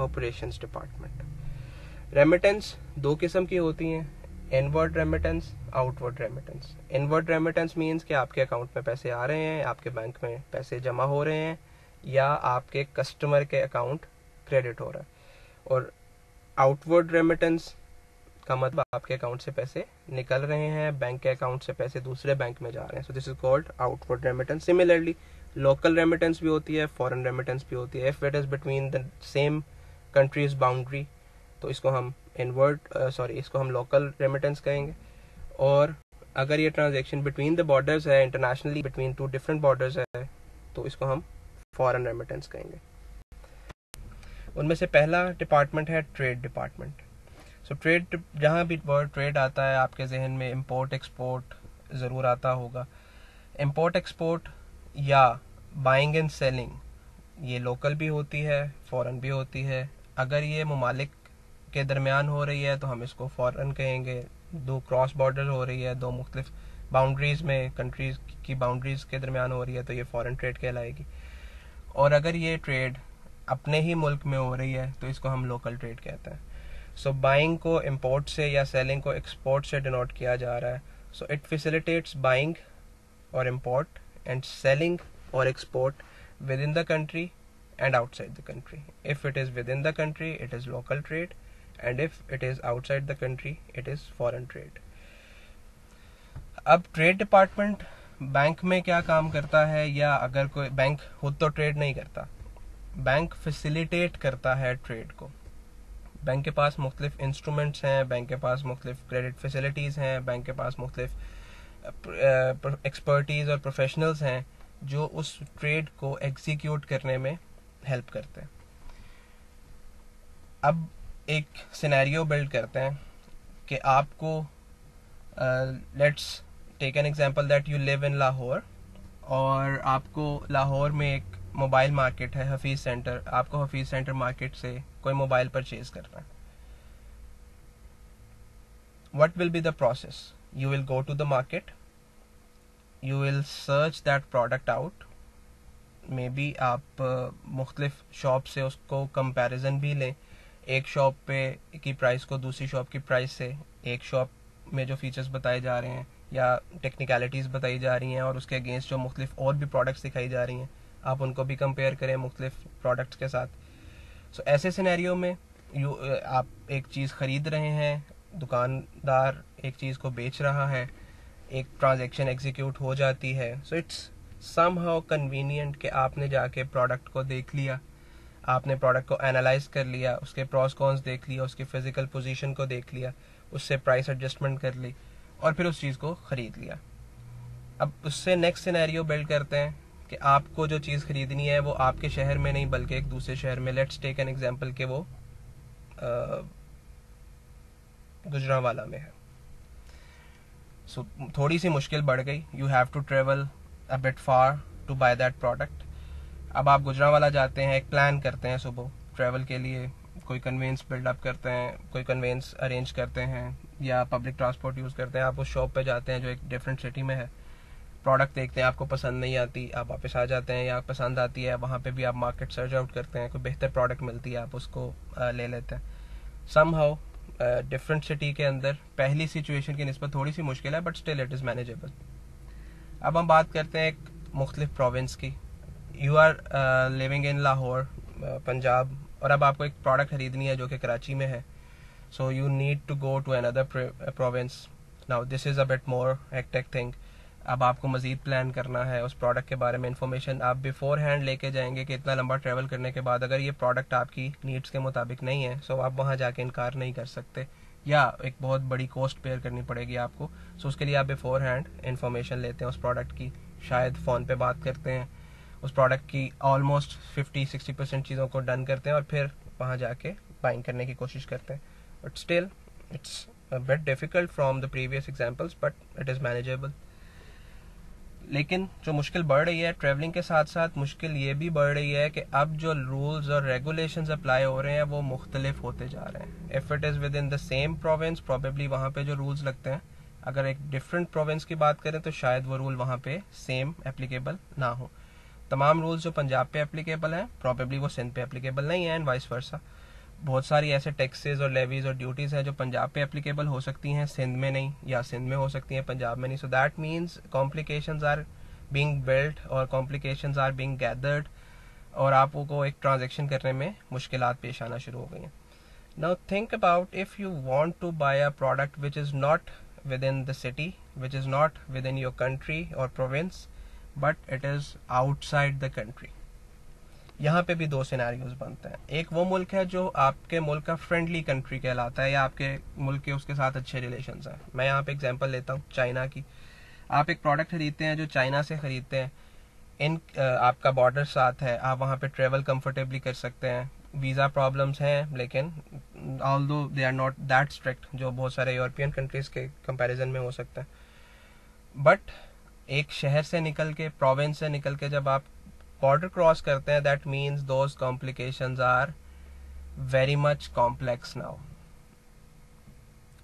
operations department remittance दो किस्म की होती हैं। Inward remittance outward remittance inward remittance means कि आपके अकाउंट में पैसे आ रहे हैं, आपके बैंक में पैसे जमा हो रहे हैं। या आपके कस्टमर के अकाउंट क्रेडिट हो रहा है। और आउटवर्ड रेमिटेंस का मतलब आपके अकाउंट से पैसे निकल रहे हैं बैंक के अकाउंट से पैसे दूसरे बैंक में जा रहे हैं। So this is called outward remittance similarly local remittance भी होती है फॉरेन रेमिटेंस भी होती है। If it is between the same countries boundary तो इसको हम इनवर्ड सॉरी uh, इसको हम लोकल रेमिटेंस कहेंगे। और अगर ये ट्रांजेक्शन बिटवीन द बॉर्डर्स है internationally between two different borders है तो इसको हम फॉरेन रेमिटेंस कहेंगे। उनमें से पहला डिपार्टमेंट है ट्रेड डिपार्टमेंट सो ट्रेड जहाँ भी वर्ड ट्रेड आता है, आपके जहन में इम्पोर्ट एक्सपोर्ट ज़रूर आता होगा। इम्पोर्ट एक्सपोर्ट या बाइंग एंड सेलिंग ये लोकल भी होती है फ़ॉरन भी होती है। अगर ये ममालिक के दरमियान हो रही है तो हम इसको फ़ॉरन कहेंगे। दो क्रॉस बॉर्डर हो रही है, दो मुख्तलिफ़ बाउंड्रीज में कंट्रीज़ की बाउंड्रीज के दरमियान हो रही है तो ये फॉरेन ट्रेड कहलाएगी। और अगर ये ट्रेड अपने ही मुल्क में हो रही है तो इसको हम लोकल ट्रेड कहते हैं। सो बाइंग को इम्पोर्ट से या सेलिंग को एक्सपोर्ट से डिनोट किया जा रहा है। सो इट फैसिलिटेट्स बाइंग और इम्पोर्ट एंड सेलिंग और export within the country and outside the country if it is within the country it is local trade and if it is outside the country, it is foreign trade. अब trade department bank में क्या काम करता है या अगर कोई bank खुद तो ट्रेड नहीं करता? बैंक फैसिलिटेट करता है ट्रेड को। बैंक के पास मुख्तलिफ़ इंस्ट्रूमेंट्स हैं, बैंक के पास मुख्तलिफ़ क्रेडिट फैसिलिटीज़ हैं, बैंक के पास मुख्तलिफ़ एक्सपर्टीज़ और प्रोफेशनल्स हैं जो उस ट्रेड को एग्जीक्यूट करने में हेल्प करते हैं। अब एक सिनेरियो बिल्ड करते हैं कि आपको let's take an example that you live in Lahore और आपको लाहौर में एक मोबाइल मार्केट है हफीज़ सेंटर आपको हफीज़ सेंटर मार्केट से कोई मोबाइल परचेज करना है। What will be the process? You will go to the market. You will search that product out. Maybe आप मुख्तलिफ़ शॉप से उसको कंपैरिजन भी लें। एक शॉप पे की प्राइस को दूसरी शॉप की प्राइस से। एक शॉप में जो फीचर्स बताए जा रहे हैं। या टेक्निकलिटीज़ बताई जा रही हैं और उसके अगेंस्ट जो मुख्तलिफ़ और भी प्रोडक्ट्स दिखाई जा रही हैं आप उनको भी कंपेयर करें मुख्तलिफ़ प्रोडक्ट्स के साथ। सो so, ऐसे सिनेरियो में यू आप एक चीज़ ख़रीद रहे हैं दुकानदार एक चीज़ को बेच रहा है एक ट्रांजेक्शन एग्जीक्यूट हो जाती है so it's somehow convenient कि आपने जाके प्रोडक्ट को देख लिया आपने प्रोडक्ट को एनालाइज कर लिया उसके प्रॉस कॉन्स देख लिया उसकी फ़िज़िकल पोजीशन को देख लिया उससे प्राइस एडजस्टमेंट कर ली। और फिर उस चीज़ को ख़रीद लिया। अब उससे नेक्स्ट सिनेरियो बिल्ड करते हैं कि आपको जो चीज़ खरीदनी है वो आपके शहर में नहीं बल्कि एक दूसरे शहर में। लेट्स टेक एन एग्ज़ाम्पल के वो गुजरावाला में है। सो so, थोड़ी सी मुश्किल बढ़ गई। You have to travel a bit far to buy that product अब आप गुजरावाला जाते हैं एक प्लान करते हैं सुबह ट्रैवल के लिए। कोई कन्वेंस बिल्डअप करते हैं, कोई कन्वेंस अरेंज करते हैं, या पब्लिक ट्रांसपोर्ट यूज़ करते हैं, आप उस शॉप पे जाते हैं जो एक डिफरेंट सिटी में है। प्रोडक्ट देखते हैं, आपको पसंद नहीं आती, आप वापस आ जाते हैं, या पसंद आती है, वहाँ पे भी आप मार्केट सर्च आउट करते हैं, कोई बेहतर प्रोडक्ट मिलती है, आप उसको ले लेते हैं। सम हाउ डिफरेंट सिटी के अंदर पहली सिचुएशन की नस्बत थोड़ी सी मुश्किल है but still it is manageable अब हम बात करते हैं एक मुख्तलिफ़ प्रोविंस की। You are living in Lahore Punjab और अब आपको एक प्रोडक्ट खरीदनी है जो कि कराची में है। So you need to go to another province now this is a bit more hectic thing अब आपको मजीद प्लान करना है उस प्रोडक्ट के बारे में इंफॉर्मेशन आप बिफोर हैंड लेके जाएँगे कि इतना लंबा ट्रैवल करने के बाद अगर ये प्रोडक्ट आपकी नीड्स के मुताबिक नहीं है सो आप वहाँ जाके इनकार नहीं कर सकते। या एक बहुत बड़ी कॉस्ट पेयर करनी पड़ेगी आपको। सो उसके लिए आप बिफोर हैंड इंफॉर्मेशन लेते हैं उस प्रोडक्ट की। शायद फ़ोन पे बात करते हैं। उस प्रोडक्ट की ऑलमोस्ट फिफ्टी सिक्सटी परसेंट चीज़ों को डन करते हैं और फिर वहाँ जाके बाइंग करने की कोशिश करते हैं। But still it's bit difficult from the previous examples but it is manageable लेकिन जो मुश्किल बढ़ रही है ट्रैवलिंग के साथ साथ मुश्किल ये भी बढ़ रही है कि अब जो रूल्स और रेगुलेशन अप्लाई हो रहे हैं, वो मुख्तलिफ़ होते जा रहे हैं। If it is within the same province probably वहाँ पे जो रूल्स लगते हैं, अगर एक डिफरेंट प्रोविंस की बात करें तो शायद वो रूल वहाँ पे सेम एप्लीकेबल ना हो। तमाम रूल्स जो पंजाब पे एप्लीकेबल हैं प्रॉबेबली वो सिंध पे एप्लीकेबल नहीं है एंड वाइस वर्सा बहुत सारी ऐसे टैक्सेस और लेवीज और ड्यूटीज़ हैं जो पंजाब पे एप्लीकेबल हो सकती हैं, सिंध में नहीं, या सिंध में हो सकती हैं, पंजाब में नहीं. So that means complications are being built और कॉम्प्लिकेशंस आर बीइंग गैदर्ड और आपको एक ट्रांजेक्शन करने में मुश्किल पेश आना शुरू हो गई हैं. Now think about if you want to buy a product which is not within the city which is not within your country और province but it is outside the country. यहाँ पे भी दो सिनेरियोज बनते हैं। एक वो मुल्क है जो आपके मुल्क का फ्रेंडली कंट्री कहलाता है या आपके मुल्क के उसके साथ अच्छे रिलेशन हैं। मैं यहाँ पे एग्जांपल लेता हूँ चाइना की। आप एक प्रोडक्ट खरीदते हैं जो चाइना से खरीदते हैं। इन आपका बॉर्डर साथ है। आप वहाँ पे ट्रेवल कंफर्टेबली कर सकते हैं। वीज़ा प्रॉब्लम्स हैं, लेकिन although they are not that strict जो बहुत सारे यूरोपियन कंट्रीज़ के कंपैरिजन में हो सकते हैं। बट एक शहर से निकल के प्रोविंस से निकल के जब आप बॉर्डर क्रॉस करते हैं that means those complication are very much complex now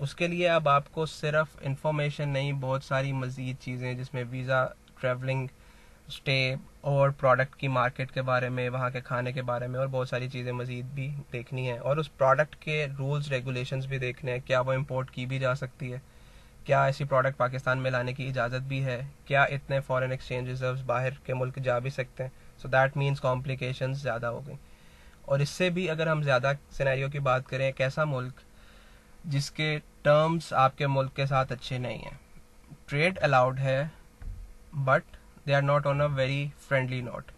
उसके लिए अब आपको सिर्फ़ इंफॉर्मेशन नहीं, बहुत सारी मजीद चीज़ें, जिसमें वीज़ा ट्रेवलिंग स्टे और प्रोडक्ट की मार्केट के बारे में, वहाँ के खाने के बारे में और बहुत सारी चीज़ें मजीद भी देखनी है। और उस प्रोडक्ट के रूल्स रेगुलेशंस भी देखने हैं, क्या वो इम्पोर्ट की भी जा सकती है। क्या ऐसी प्रोडक्ट पाकिस्तान में लाने की इजाज़त भी है? क्या इतने फॉरेन एक्सचेंज रिज़र्व बाहर के मुल्क जा भी सकते हैं? सो दैट मीन्स कॉम्प्लिकेशन ज़्यादा हो गई। और इससे भी अगर हम ज़्यादा सिनेरियो की बात करें एक ऐसा मुल्क जिसके टर्म्स आपके मुल्क के साथ अच्छे नहीं हैं? ट्रेड अलाउड है but they are not on a very friendly note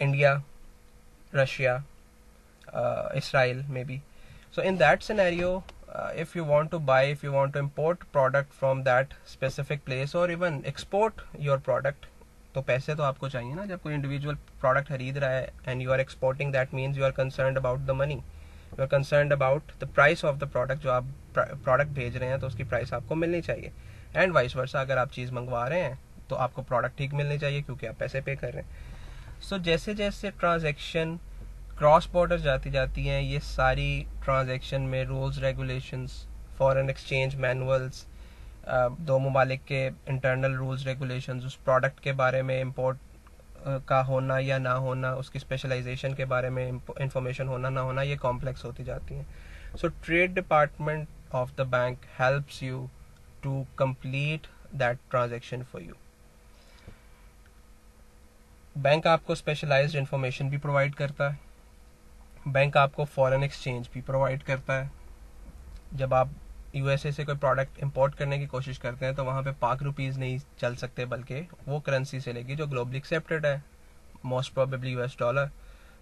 India Russia Israel maybe so in that scenario uh, if you want to buy if you want to import product from that specific place or even export your product तो पैसे तो आपको चाहिए ना। जब कोई individual product खरीद रहा है and you are exporting that means you are concern about the money you are concern about the price of the product जो आप प्रोडक्ट भेज रहे हैं तो उसकी प्राइस आपको मिलनी चाहिए। एंड वाइस वर्षा अगर आप चीज़ मंगवा रहे हैं तो आपको प्रोडक्ट ठीक मिलनी चाहिए क्योंकि आप पैसे पे कर रहे हैं। सो so, जैसे जैसे ट्रांजेक्शन क्रॉस बॉर्डर जाती जाती हैं ये सारी ट्रांजेक्शन में rules regulations foreign exchange manuals दो ममालिक के इंटरनल रूल्स रेगुलेशन उस प्रोडक्ट के बारे में इम्पोर्ट का होना या ना होना, उसकी स्पेशलाइजेशन के बारे में इंफॉर्मेशन होना ना होना, ये कॉम्प्लेक्स होती जाती हैं। So trade department of the bank helps you to complete that transaction for you bank आपको स्पेशलाइज्ड इंफॉर्मेशन भी प्रोवाइड करता है। बैंक आपको फॉरेन एक्सचेंज भी प्रोवाइड करता है। जब आप यूएसए से कोई प्रोडक्ट इंपोर्ट करने की कोशिश करते हैं तो वहाँ पे पाक रुपीज़ नहीं चल सकते, बल्कि वो करेंसी से लेगी जो ग्लोबली एक्सेप्टेड है most probably US dollar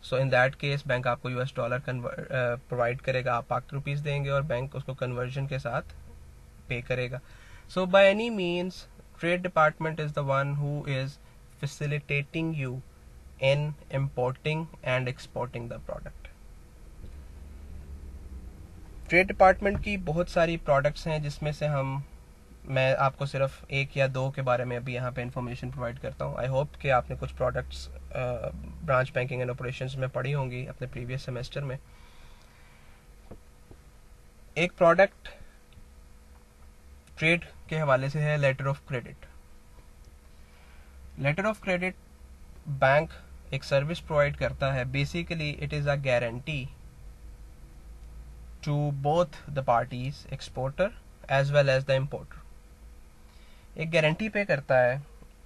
so in that case bank आपको यूएस डॉलर प्रोवाइड करेगा। आप पाक रुपीज़ देंगे और बैंक उसको कन्वर्जन के साथ पे करेगा। So by any means trade department is the one who is facilitating you in importing and exporting the product. Trade department की बहुत सारी प्रोडक्ट्स हैं, जिसमें से हम, मैं आपको सिर्फ़ एक या दो के बारे में अभी यहाँ पे इंफॉर्मेशन प्रोवाइड करता हूँ। आई होप कि आपने कुछ products branch banking and operation में पढ़ी होंगी अपने प्रीवियस सेमेस्टर में। एक प्रोडक्ट ट्रेड के हवाले से है letter of credit letter of credit bank एक सर्विस प्रोवाइड करता है। Basically it is a guarantee to both the parties, exporter as well as the importer. एक गारंटी पे करता है,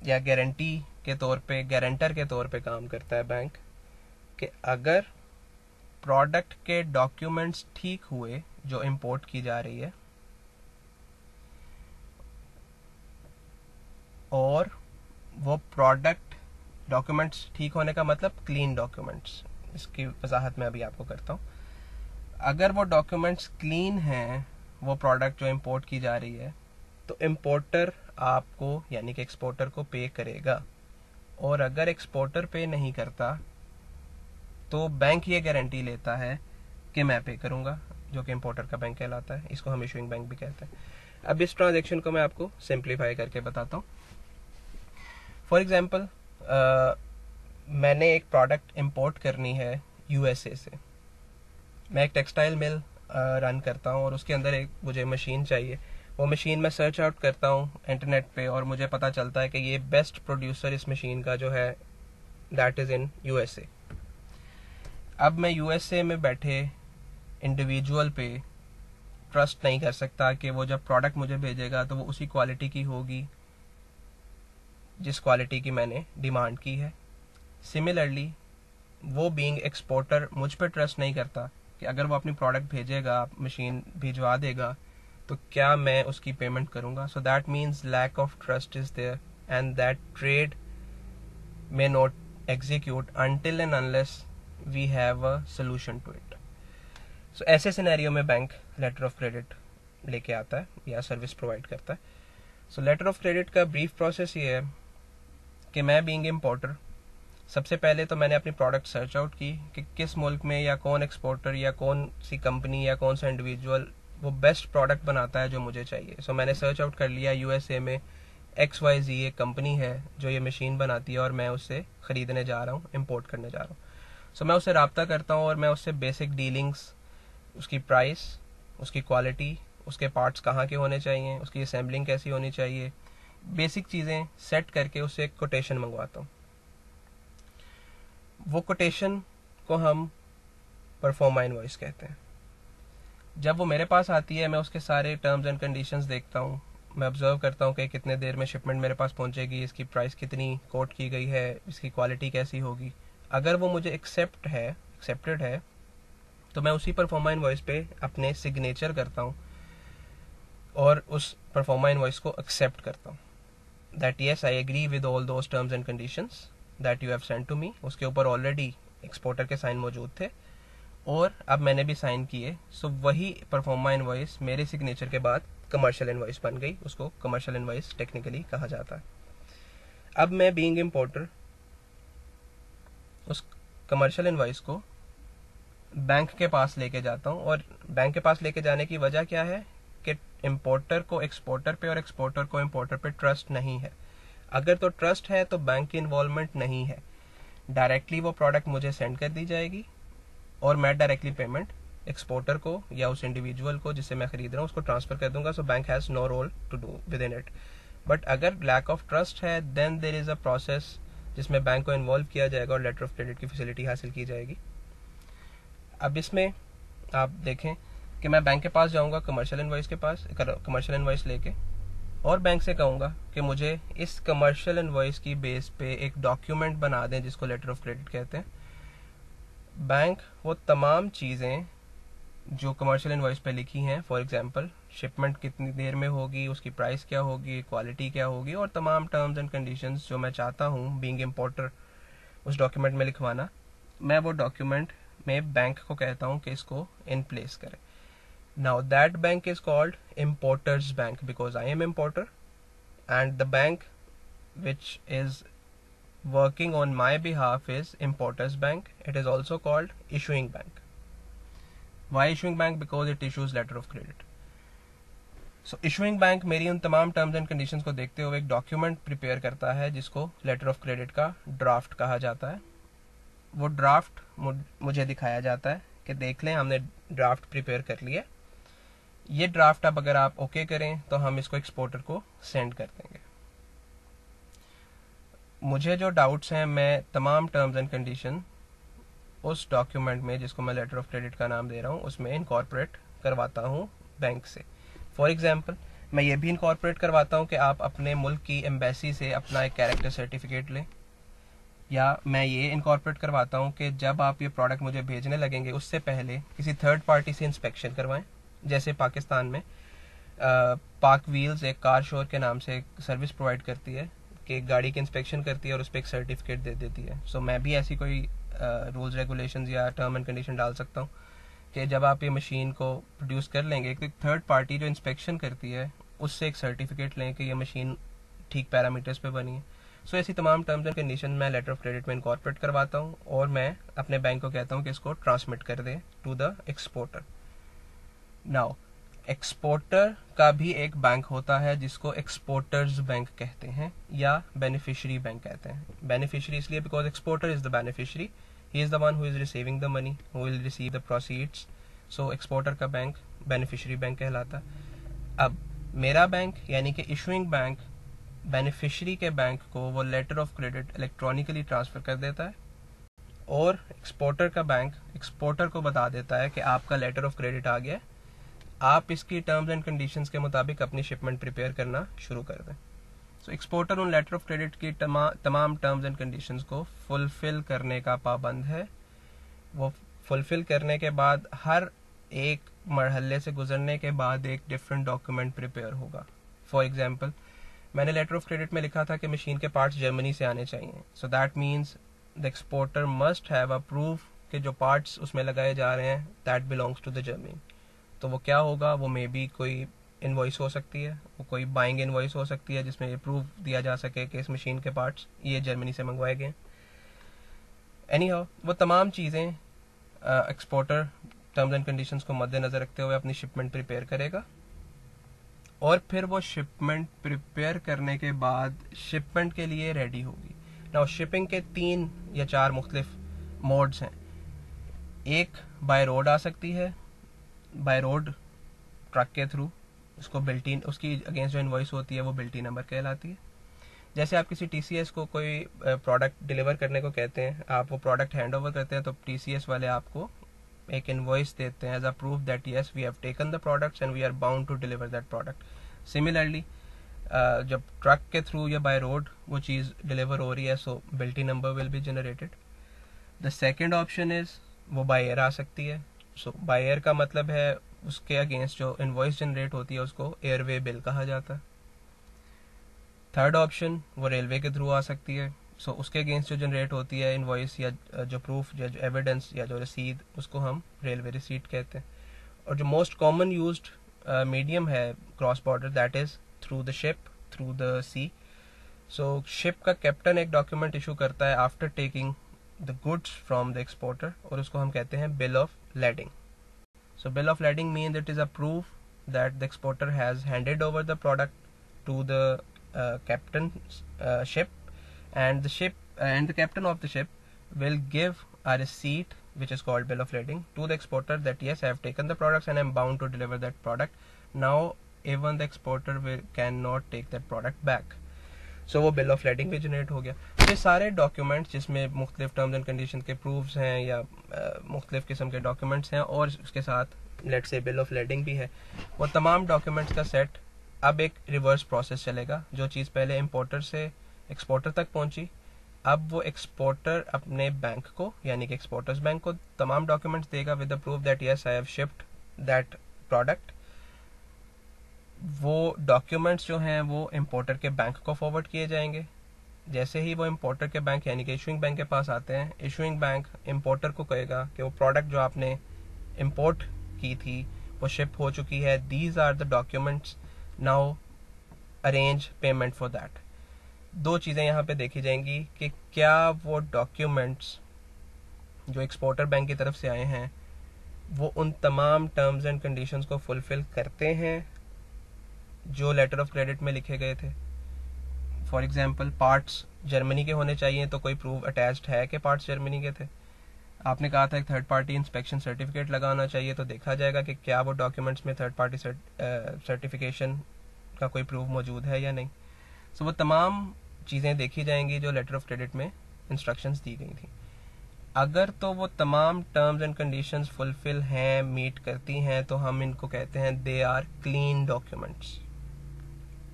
या गारंटी के तौर पे गारंटर के तौर पे काम करता है बैंक कि अगर प्रोडक्ट के डॉक्यूमेंट्स ठीक हुए, जो इंपोर्ट की जा रही है, और वो प्रोडक्ट डॉक्यूमेंट्स ठीक होने का मतलब क्लीन डॉक्यूमेंट्स इसकी वजाहत मैं अभी आपको करता हूँ। अगर वो डॉक्यूमेंट्स क्लीन हैं, वो प्रोडक्ट जो इम्पोर्ट की जा रही है तो इम्पोर्टर आपको, यानी कि एक्सपोर्टर को पे करेगा। और अगर एक्सपोर्टर पे नहीं करता तो बैंक ये गारंटी लेता है कि मैं पे करूँगा, जो कि इम्पोर्टर का बैंक कहलाता है। इसको हम इशूइंग बैंक भी कहते हैं। अब इस ट्रांजेक्शन को मैं आपको सिंप्लीफाई करके बताता हूँ। फॉर एग्ज़ाम्पल मैंने एक प्रोडक्ट इम्पोर्ट करनी है यूएसए से। मैं एक टेक्सटाइल मिल रन करता हूँ और उसके अंदर एक मुझे मशीन चाहिए। वो मशीन मैं सर्च आउट करता हूँ इंटरनेट पे और मुझे पता चलता है कि ये बेस्ट प्रोड्यूसर इस मशीन का जो है दैट इज़ इन यूएसए अब मैं यूएसए में बैठे इंडिविजुअल पे ट्रस्ट नहीं कर सकता कि वो जब प्रोडक्ट मुझे भेजेगा तो वो उसी क्वालिटी की होगी, जिस क्वालिटी की मैंने डिमांड की है। सिमिलरली वो बीइंग एक्सपोर्टर मुझ पर ट्रस्ट नहीं करता। कि अगर वो अपनी प्रोडक्ट भेजेगा मशीन भिजवा देगा तो क्या मैं उसकी पेमेंट करूँगा so that means lack of trust is there and that trade may not execute until and unless we have a solution to it. So ऐसे सिनेरियो में बैंक लेटर ऑफ़ क्रेडिट लेके आता है या सर्विस प्रोवाइड करता है so letter of credit का brief process ये है कि मैं बीइंग इम्पोर्टर सबसे पहले तो मैंने अपनी प्रोडक्ट सर्च आउट की कि किस मुल्क में या कौन एक्सपोर्टर या कौन सी कंपनी या कौन सा इंडिविजुअल वो बेस्ट प्रोडक्ट बनाता है जो मुझे चाहिए। सो so, मैंने सर्च आउट कर लिया यूएसए में एक्स वाई जी एक कंपनी है जो ये मशीन बनाती है और मैं उससे ख़रीदने जा रहा हूँ इम्पोर्ट करने जा रहा हूँ। सो so, मैं उससे रबता करता हूँ और मैं उससे बेसिक डीलिंग्स उसकी प्राइस उसकी क्वालिटी उसके पार्ट्स कहाँ के होने चाहिए उसकी असेंबलिंग कैसी होनी चाहिए बेसिक चीज़ें सेट करके उससे एक कोटेशन मंगवाता हूँ। वो कोटेशन को हम परफॉर्मा इनवॉइस कहते हैं। जब वो मेरे पास आती है, मैं उसके सारे टर्म्स एंड कंडीशंस देखता हूँ। मैं ऑब्ज़र्व करता हूँ कि कितने देर में शिपमेंट मेरे पास पहुँचेगी, इसकी प्राइस कितनी कोट की गई है, इसकी क्वालिटी कैसी होगी। अगर वो मुझे एक्सेप्ट है एक्सेप्टेड है तो मैं उसी परफॉर्मा इनवॉइस पे अपने सिग्नेचर करता हूँ और उस परफॉर्मा इनवॉइस को एक्सेप्ट करता हूँ। That yes I agree with all those terms and conditions that you have send to me उसके ऊपर ऑलरेडी एक्सपोर्टर के साइन मौजूद थे, और अब मैंने भी साइन किए सो वही परफॉर्मा इनवॉइस मेरे सिग्नेचर के बाद कमर्शियल इनवॉइस बन गई, उसको कमर्शियल इनवॉइस टेक्निकली कहा जाता है। अब मैं बीइंग इम्पोर्टर उस कमर्शियल इनवॉइस को बैंक के पास लेके जाता हूँ, और बैंक के पास लेके जाने की वजह क्या है कि इम्पोर्टर को एक्सपोर्टर पे और एक्सपोर्टर को इम्पोर्टर पे ट्रस्ट नहीं है। अगर तो ट्रस्ट है तो बैंक की इन्वॉल्वमेंट नहीं है। डायरेक्टली वो प्रोडक्ट मुझे सेंड कर दी जाएगी, और मैं डायरेक्टली पेमेंट एक्सपोर्टर को या उस इंडिविजुअल को जिससे मैं खरीद रहा हूँ, उसको ट्रांसफ़र कर दूँगा। So bank has no role to do with in it but अगर लैक ऑफ़ ट्रस्ट है then there is a process जिसमें बैंक को इन्वॉल्व किया जाएगा, और लेटर ऑफ़ क्रेडिट की फैसिलिटी हासिल की जाएगी। अब इसमें आप देखें कि मैं बैंक के पास जाऊँगा कमर्शियल इन्वाइस के पास कमर्शियल इन्वाइस लेके। और बैंक से कहूँगा कि मुझे इस कमर्शियल इन्वाइस की बेस पे एक डॉक्यूमेंट बना दें जिसको लेटर ऑफ़ क्रेडिट कहते हैं। बैंक वो तमाम चीज़ें जो कमर्शियल इन्वाइस पे लिखी हैं फॉर एग्जांपल शिपमेंट कितनी देर में होगी, उसकी प्राइस क्या होगी क्वालिटी क्या होगी, और तमाम टर्म्स एंड कंडीशंस जो मैं चाहता हूँ बीइंग इम्पोर्टर उस डॉक्यूमेंट में लिखवाना, मैं वो डॉक्यूमेंट में बैंक को कहता हूँ कि इसको इन प्लेस करें। Now that bank is called importers bank because I am importer and the bank which is working on my behalf is Importers Bank. It is also called Issuing Bank. Why Issuing Bank? Because it issues letter of credit. So issuing bank मेरी उन तमाम terms and conditions को देखते हुए एक document prepare करता है जिसको लेटर ऑफ़ क्रेडिट का ड्राफ्ट कहा जाता है वो ड्राफ्ट मुझे दिखाया जाता है कि देख लें, हमने ड्राफ्ट प्रिपेयर कर लिया ये ड्राफ्ट अब अगर आप ओके करें तो हम इसको एक्सपोर्टर को सेंड कर देंगे। मुझे जो डाउट्स हैं, मैं तमाम टर्म्स एंड कंडीशन उस डॉक्यूमेंट में, जिसको मैं लेटर ऑफ़ क्रेडिट का नाम दे रहा हूँ, उसमें इनकॉर्पोरेट करवाता हूँ बैंक से। फॉर एग्ज़ाम्पल मैं ये भी इनकॉर्पोरेट करवाता हूँ कि आप अपने मुल्क की एम्बेसी से अपना एक कैरेक्टर सर्टिफिकेट लें, या मैं ये इनकॉर्पोरेट करवाता हूँ कि जब आप ये प्रोडक्ट मुझे भेजने लगेंगे, उससे पहले किसी थर्ड पार्टी से इंस्पेक्शन करवाएँ। जैसे पाकिस्तान में पाक व्हील्स एक कार शोर के नाम से एक सर्विस प्रोवाइड करती है कि एक गाड़ी की इंस्पेक्शन करती है और उस पर एक सर्टिफिकेट दे देती है। सो so, मैं भी ऐसी कोई रूल्स रेगुलेशन या टर्म एंड कंडीशन डाल सकता हूँ कि जब आप ये मशीन को प्रोड्यूस कर लेंगे एक थर्ड पार्टी जो इंस्पेक्शन करती है उससे एक सर्टिफिकेट लें कि ये मशीन ठीक पैरामीटर्स पे बनी है। सो so, ऐसी तमाम टर्म्स एंड कंडीशन मैं लेटर ऑफ़ क्रेडिट में इनकॉर्पोरेट करवाता हूँ और मैं अपने बैंक को कहता हूँ कि इसको ट्रांसमिट कर दे to the exporter now exporter का भी एक बैंक होता है, जिसको एक्सपोर्टर्स बैंक कहते हैं, या बेनिफिशियरी बैंक कहते हैं। बेनिफिशियरी इसलिए because exporter is the beneficiary he is the one who is receiving the money who will receive the proceeds so exporter का बैंक बेनिफिशियरी बैंक कहलाता। अब, मेरा बैंक यानी कि इशुइंग बैंक बेनिफिशियरी के बैंक को वो letter of credit electronically transfer कर देता है। और एक्सपोर्टर का बैंक एक्सपोर्टर को बता देता है कि आपका लेटर ऑफ़ क्रेडिट आ गया। आप इसकी टर्म्स एंड कंडीशंस के मुताबिक अपनी शिपमेंट प्रिपेयर करना शुरू कर दें। सो एक्सपोर्टर उन लेटर ऑफ़ क्रेडिट की तमा, तमाम टर्म्स एंड कंडीशंस को फुलफिल करने का पाबंद है। वो फुलफिल करने के बाद हर एक मरहले से गुजरने के बाद एक डिफरेंट डॉक्यूमेंट प्रिपेयर होगा। फॉर एग्ज़ाम्पल मैंने लेटर ऑफ़ क्रेडिट में लिखा था कि मशीन के पार्ट्स जर्मनी से आने चाहिए। So that means the exporter must have a proof के जो पार्ट्स उसमें लगाए जा रहे हैं that belongs to the Germany तो वो क्या होगा? वो मे बी कोई इन्वॉइस हो सकती है। वो कोई बाइंग इन्वॉइस हो सकती है जिसमें ये प्रूफ दिया जा सके कि इस मशीन के पार्ट्स ये जर्मनी से मंगवाए गए। एनी हाउ वो तमाम चीज़ें एक्सपोर्टर टर्म्स एंड कंडीशंस को मद्देनज़र रखते हुए अपनी शिपमेंट प्रिपेयर करेगा। और फिर वो शिपमेंट प्रिपेयर करने के बाद शिपमेंट के लिए रेडी होगी। ना शिपिंग के तीन या चार मुख्तलिफ़ मोड्स हैं। एक बाय रोड आ सकती है। बाय रोड ट्रक के थ्रू उसको बिल्टी उसकी अगेंस्ट जो इन्वॉइस होती है, वो बिल्टी नंबर कहलाती है। जैसे आप किसी TCS को कोई प्रोडक्ट डिलीवर करने को कहते हैं, आप वो प्रोडक्ट हैंड ओवर करते हैं तो TCS वाले आपको एक इन्वॉइस देते हैं as a proof that yes we have taken the products and we are bound to deliver that product similarly जब ट्रक के थ्रू या बाय रोड वो चीज़ डिलीवर हो रही है so बिल्टी number will be generated the second option is वो by air आ सकती है। सो बाय एयर का मतलब है उसके अगेंस्ट जो इन्वॉइस जनरेट होती है उसको एयरवे बिल कहा जाता है। थर्ड ऑप्शन वो रेलवे के थ्रू आ सकती है। सो so, उसके अगेंस्ट जो जनरेट होती है इनवॉइस या जो प्रूफ या जो एविडेंस या जो रसीद उसको हम रेलवे रिसीट कहते हैं। और जो मोस्ट कॉमन यूज़ मीडियम है cross border that is through the ship through the sea so ship का कैप्टन एक डॉक्यूमेंट इशू करता है after taking the goods from the exporter और उसको हम कहते हैं bill of lading so bill of lading mean it is a proof that the exporter has handed over the product to the captain ship and the ship and the captain of the ship will give a receipt which is called bill of lading to the exporter that yes I have taken the products and I am bound to deliver that product now even the exporter will cannot take that product back So so, वो bill of lading भी generate हो गया। तो ये सारे documents जिसमें मुख्तलिफ़ terms and condition के प्रूफ्स हैं या मुख्तलिफ़ किस्म के डॉक्यूमेंट्स हैं और उसके साथ लेट से बिल ऑफ़ लेडिंग भी है वो तमाम डॉक्यूमेंट्स का सेट अब एक रिवर्स प्रोसेस चलेगा जो चीज़ पहले इम्पोर्टर से एक्सपोर्टर तक पहुँची अब वो एक्सपोर्टर अपने बैंक को यानी कि एक्सपोर्टर्स बैंक को तमाम डॉक्यूमेंट्स देगा with the proof that yes I have shift that product वो डॉक्यूमेंट्स जो हैं वो इम्पोर्टर के बैंक को फॉरवर्ड किए जाएँगे। जैसे ही वो इम्पोर्टर के बैंक यानी कि इशुइंग बैंक के पास आते हैं इशुइंग बैंक इम्पोर्टर को कहेगा कि वो प्रोडक्ट जो आपने इम्पोर्ट की थी, वो शिप हो चुकी है। These are the documents now arrange payment for that दो चीज़ें यहाँ पे देखी जाएँगी कि क्या वो डॉक्यूमेंट्स जो एक्सपोर्टर बैंक की तरफ़ से आए हैं, वो उन तमाम टर्म्स एंड कंडीशंस को फुलफिल करते हैं जो लेटर ऑफ़ क्रेडिट में लिखे गए थे। फॉर एग्ज़ाम्पल पार्ट्स जर्मनी के होने चाहिए तो कोई प्रूफ अटैच्ड है कि पार्ट्स जर्मनी के थे? आपने कहा था एक थर्ड पार्टी इंस्पेक्शन सर्टिफिकेट लगाना चाहिए तो देखा जाएगा कि क्या वो डॉक्यूमेंट्स में थर्ड पार्टी सर्टिफिकेशन का कोई प्रूफ मौजूद है या नहीं। सो so, वो तमाम चीज़ें देखी जाएँगी जो लेटर ऑफ़ क्रेडिट में इंस्ट्रक्शंस दी गई थी। अगर तो वो तमाम टर्म्स एंड कंडीशंस फुलफिल हैं मीट करती हैं तो हम इनको कहते हैं they are clean documents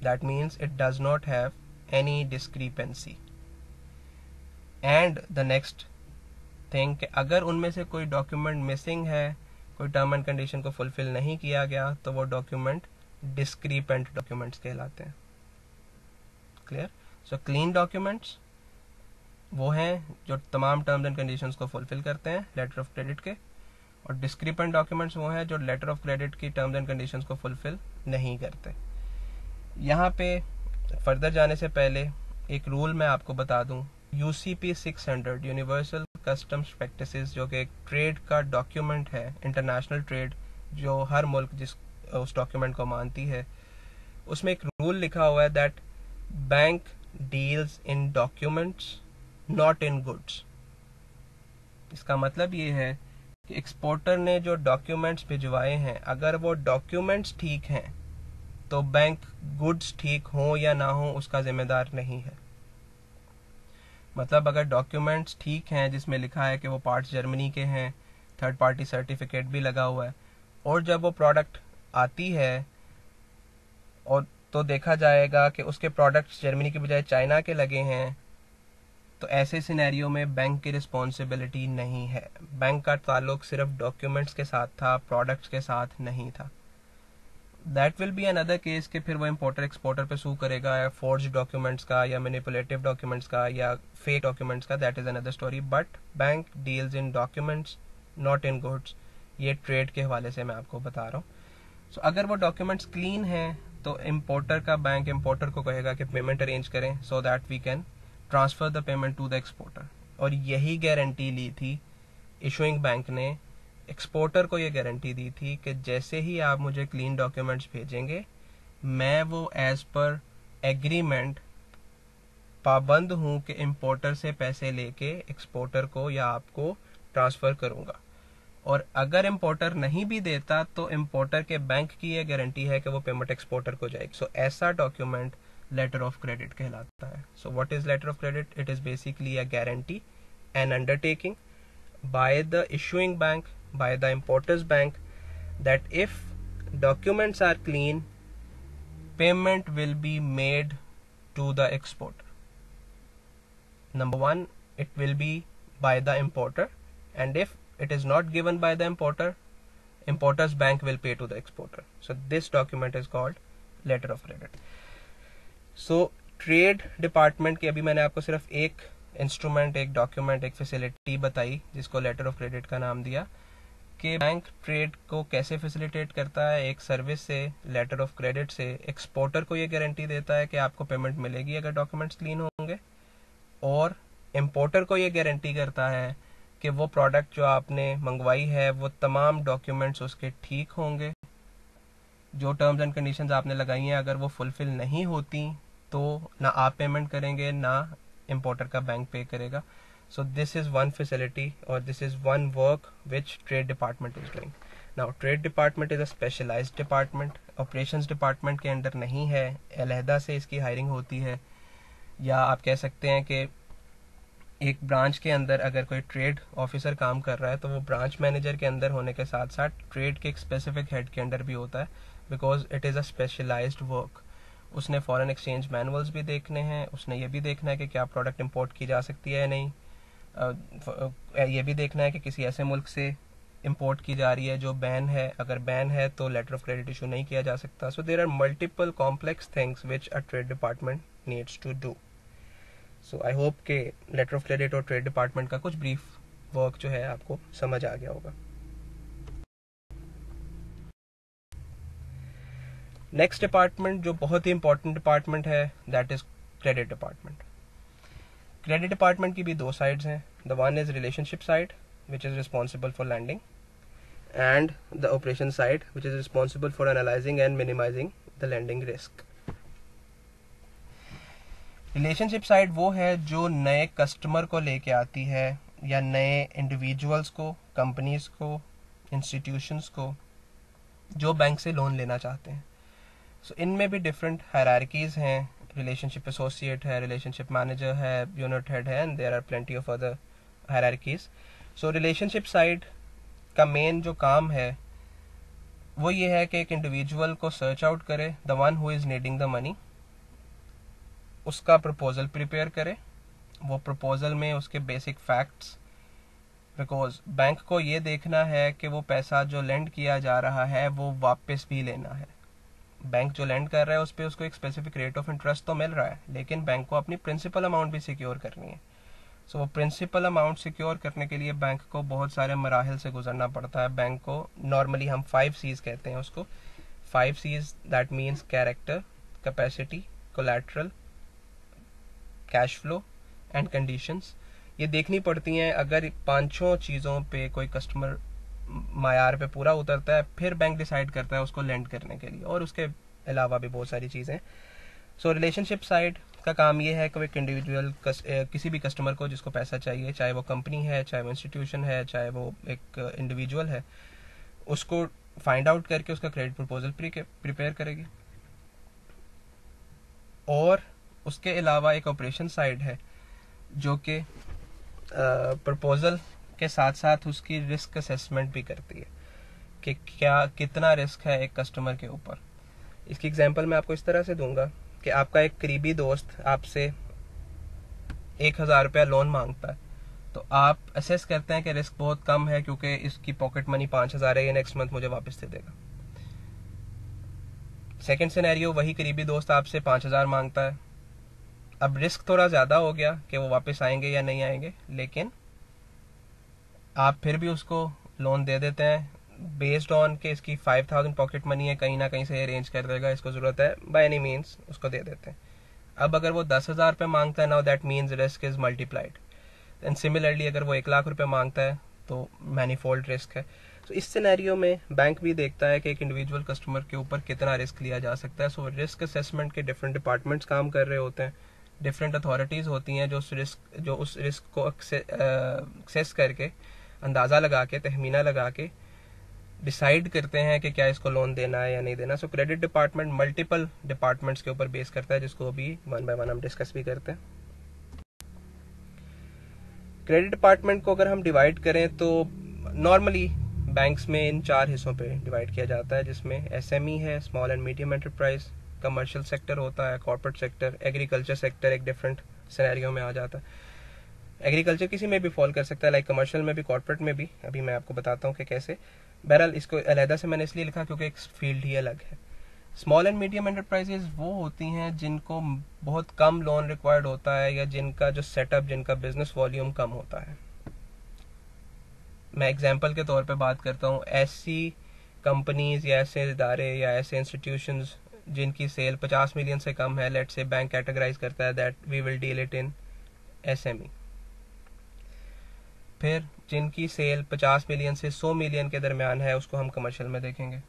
that means it does not have any discrepancy and the next thing अगर उनमें से कोई डॉक्यूमेंट मिसिंग है, कोई टर्म एंड कंडीशन को फुलफिल नहीं किया गया तो वो डॉक्यूमेंट डिस्क्रीपेंट डॉक्यूमेंट्स कहलाते हैं। क्लियर सो क्लीन डॉक्यूमेंट्स वो हैं जो तमाम टर्म्स एंड कंडीशंस को फुलफिल करते हैं लेटर ऑफ़ क्रेडिट के। और डिस्क्रिपेंट डॉक्यूमेंट्स वो हैं जो लेटर ऑफ़ क्रेडिट की टर्म्स एंड कंडीशंस को फुलफिल नहीं करते। यहाँ पे फर्दर जाने से पहले एक रूल मैं आपको बता दूँ। यूसीपी 600 यूनिवर्सल कस्टम्स प्रैक्टिसेस जो कि एक ट्रेड का डॉक्यूमेंट है इंटरनेशनल ट्रेड जो हर मुल्क जिस, उस डॉक्यूमेंट को मानती है, उसमें एक रूल लिखा हुआ है that bank deals in documents not in goods इसका मतलब ये है कि एक्सपोर्टर ने जो डॉक्यूमेंट्स भिजवाए हैं, अगर वो डॉक्यूमेंट्स ठीक हैं तो बैंक गुड्स ठीक हो या ना हो, उसका जिम्मेदार नहीं है। मतलब अगर डॉक्यूमेंट्स ठीक हैं, जिसमें लिखा है कि वो पार्ट्स जर्मनी के हैं थर्ड पार्टी सर्टिफिकेट भी लगा हुआ है, और जब वो प्रोडक्ट आती है, और तो देखा जाएगा कि उसके प्रोडक्ट्स जर्मनी के बजाय चाइना के लगे हैं तो ऐसे सिनेरियो में बैंक की रिस्पॉन्सिबिलिटी नहीं है। बैंक का ताल्लुक सिर्फ़ डॉक्यूमेंट्स के साथ था प्रोडक्ट्स के साथ नहीं था। That will be another case कि फिर वो इम्पोर्टर एक्सपोर्टर पे सू करेगा या फोर्ज डॉक्यूमेंट्स का या मैनिपुलेटिव डॉक्यूमेंट्स का या फेक डॉक्यूमेंट्स का that is another story but bank deals in documents not in goods ये ट्रेड के हवाले से मैं आपको बता रहा हूँ। सो so, अगर वो डॉक्यूमेंट्स क्लीन हैं तो इम्पोर्टर का बैंक इम्पोर्टर को कहेगा कि पेमेंट अरेंज करें so that we can transfer the payment to the exporter और यही गारंटी ली थी इशुइंग बैंक ने एक्सपोर्टर को ये गारंटी दी थी कि जैसे ही आप मुझे क्लीन डॉक्यूमेंट्स भेजेंगे मैं वो एज पर एग्रीमेंट पाबंद हूँ कि इंपोर्टर से पैसे लेके एक्सपोर्टर को या आपको ट्रांसफ़र करूँगा। और अगर इम्पोर्टर नहीं भी देता तो इम्पोर्टर के बैंक की यह गारंटी है कि वो पेमेंट एक्सपोर्टर को जाएगी। सो so, ऐसा डॉक्यूमेंट लेटर ऑफ़ क्रेडिट कहलाता है। So what is letter of credit it is basically a guarantee an undertaking by the issuing bank by the importers bank that if documents are clean payment will be made to the exporter number one it will be by the importer and if it is not given by the importer importer's bank will pay to the exporter so this document is called letter of credit so trade department की अभी मैंने आपको सिर्फ़ एक instrument एक document एक facility बताई जिसको लेटर ऑफ़ क्रेडिट का नाम दिया कि बैंक ट्रेड को कैसे फैसिलिटेट करता है, एक सर्विस से लेटर ऑफ़ क्रेडिट से एक्सपोर्टर को ये गारंटी देता है कि आपको पेमेंट मिलेगी अगर डॉक्यूमेंट्स क्लीन होंगे, और इम्पोर्टर को ये गारंटी करता है कि वो प्रोडक्ट जो आपने मंगवाई है, वो तमाम डॉक्यूमेंट्स उसके ठीक होंगे। जो टर्म्स एंड कंडीशंस आपने लगाई हैं, अगर वो फुलफिल नहीं होती तो ना आप पेमेंट करेंगे, ना इम्पोर्टर का बैंक पे करेगा। So this is one facility और this is one work which trade department is doing now trade department is a specialised department operations department के अंदर नहीं है. अलहदा से इसकी हायरिंग होती है. या आप कह सकते हैं कि एक ब्रांच के अंदर अगर कोई ट्रेड ऑफिसर काम कर रहा है तो वो ब्रांच मैनेजर के अंदर होने के साथ साथ ट्रेड के एक स्पेसिफिक हेड के अंदर भी होता है because it is a specialised work उसने फॉरेन एक्सचेंज मैनुअल्स भी देखने हैं. उसने ये भी देखना है कि क्या प्रोडक्ट इंपोर्ट की जा सकती है या नहीं. ये भी देखना है कि किसी ऐसे मुल्क से इम्पोर्ट की जा रही है जो बैन है। अगर बैन है तो लेटर ऑफ़ क्रेडिट इशू नहीं किया जा सकता। So there are multiple complex things which a trade department needs to do so I hope के लेटर ऑफ़ क्रेडिट और ट्रेड डिपार्टमेंट का कुछ ब्रीफ वर्क जो है आपको समझ आ गया होगा। नेक्स्ट डिपार्टमेंट जो बहुत ही इंपॉर्टेंट डिपार्टमेंट है that is credit department credit department की भी दो साइड्स हैं. The one is relationship side which is responsible for lending and the operation side which is responsible for analysing and minimising the lending risk relationship side वो है जो नए customer को लेके आती है या नए इंडिविजुअल्स को कंपनीज़ को इंस्टीट्यूशंस को जो बैंक से लोन लेना चाहते हैं. सो so, इनमें भी डिफरेंट हायरार्कीज हैं. रिलेशनशिप एसोसिएट है रिलेशनशिप मैनेजर है यूनिट हेड है and there are plenty of other hierarchies so relationship side का मेन जो काम है, वो ये है कि एक इंडिविजुअल को सर्च आउट करे the one who is needing the money उसका प्रपोजल प्रिपेयर करे, वो प्रपोजल में उसके बेसिक फैक्ट्स बिकॉज़ बैंक को ये देखना है कि वो पैसा जो लेंड किया जा रहा है, वो वापस भी लेना है। बैंक जो लेंड कर रहा है उस पर उसको एक स्पेसिफिक रेट ऑफ़ इंटरेस्ट तो मिल रहा है लेकिन बैंक को अपनी प्रिंसिपल अमाउंट भी सिक्योर करनी है। सो so, वो प्रिंसिपल अमाउंट सिक्योर करने के लिए बैंक को बहुत सारे मराहल से गुजरना पड़ता है। बैंक को नॉर्मली हम फाइव सीज कहते हैं उसको। Five Cs that means character capacity collateral cash flow and conditions ये देखनी पड़ती हैं अगर पाँचों चीज़ों पे कोई कस्टमर मायार पे पूरा उतरता है, फिर बैंक डिसाइड करता है उसको लेंड करने के लिए। और उसके अलावा भी बहुत सारी चीज़ें सो रिलेशनशिप साइड का काम ये है कि एक इंडिविजुअल किसी भी कस्टमर को जिसको पैसा चाहिए, चाहे वो कंपनी है, चाहे वो इंस्टीट्यूशन है, चाहे वो एक इंडिविजुअल है, उसको फाइंड आउट करके उसका क्रेडिट प्रपोजल प्रिपेयर करेगी। और उसके अलावा एक ऑपरेशन साइड है, जो कि प्रपोजल के साथ साथ उसकी रिस्क असेसमेंट भी करती है कि क्या, कितना रिस्क है एक कस्टमर के ऊपर। इसकी एग्जांपल मैं आपको इस तरह से दूँगा कि आपका एक करीबी दोस्त आपसे एक हज़ार रुपया लोन माँगता है तो आप असेस करते हैं कि रिस्क बहुत कम है क्योंकि इसकी पॉकेट मनी पाँच हज़ार है, ये नेक्स्ट मंथ मुझे वापस दे देगा। सेकेंड सिनेरियो वही करीबी दोस्त आपसे पाँच हज़ार माँगता है। अब रिस्क थोड़ा ज़्यादा हो गया कि वो वापस आएँगे या नहीं आएँगे, लेकिन आप फिर भी उसको लोन दे देते हैं। बेस्ड ऑन के इसकी फाइव थाउज़ेंड पॉकेट मनी है, कहीं ना कहीं से अरेंज कर देगा, इसको ज़रूरत है। बाय एनी मीन्स उसको दे देते हैं। अब अगर वो दस हज़ार रुपये माँगता है now that means risk is multiplied and similarly अगर वो एक लाख रुपये माँगता है तो मैनीफोल्ड रिस्क है। तो इस सिनेरियो में बैंक भी देखता है कि एक इंडिविजुअल कस्टमर के ऊपर कितना रिस्क लिया जा सकता है। सो रिस्क असेसमेंट के डिफरेंट डिपार्टमेंट्स काम कर रहे होते हैं। डिफरेंट अथॉरिटीज़ होती हैं जो उस रिस्क जो उस रिस्क को एक्सेस करके अंदाज़ा लगा के, तहमीना लगा के डिसाइड करते हैं कि क्या इसको लोन देना है या नहीं देना। So credit department multiple departments के ऊपर बेस करता है, जिसको अभी वन बाय वन हम डिस्कस भी करते हैं। क्रेडिट डिपार्टमेंट को अगर हम डिवाइड करें तो नॉर्मली बैंक्स में इन चार हिस्सों पे डिवाइड किया जाता है, जिसमें एसएमई है small and medium enterprise commercial sector होता है कॉर्पोरेट सेक्टर एग्रीकल्चर सेक्टर एक डिफरेंट सिनेरियो में आ जाता है। एग्रीकल्चर किसी में भी फॉल कर सकता है लाइक कमर्शियल में भी कॉर्पोरेट में भी। अभी मैं आपको बताता हूँ कि कैसे। बहरहाल, इसको अलहदा से मैंने इसलिए लिखा क्योंकि एक फ़ील्ड ही अलग है। स्मॉल एंड मीडियम एंटरप्राइजेज वो होती हैं जिनको बहुत कम लोन रिक्वायर्ड होता है या जिनका जो सेटअप जिनका बिज़नेस वॉल्यूम कम होता है। मैं एग्ज़ाम्पल के तौर पे बात करता हूँ। ऐसी कंपनीज़ या ऐसे इदारे या ऐसे इंस्टीट्यूशन जिनकी सेल 50 मिलियन से कम है लेट से बैंक कैटेगराइज करता है that we will deal it in SME फिर जिनकी सेल 50 मिलियन से 100 मिलियन के दरमियान है उसको हम कमर्शियल में देखेंगे।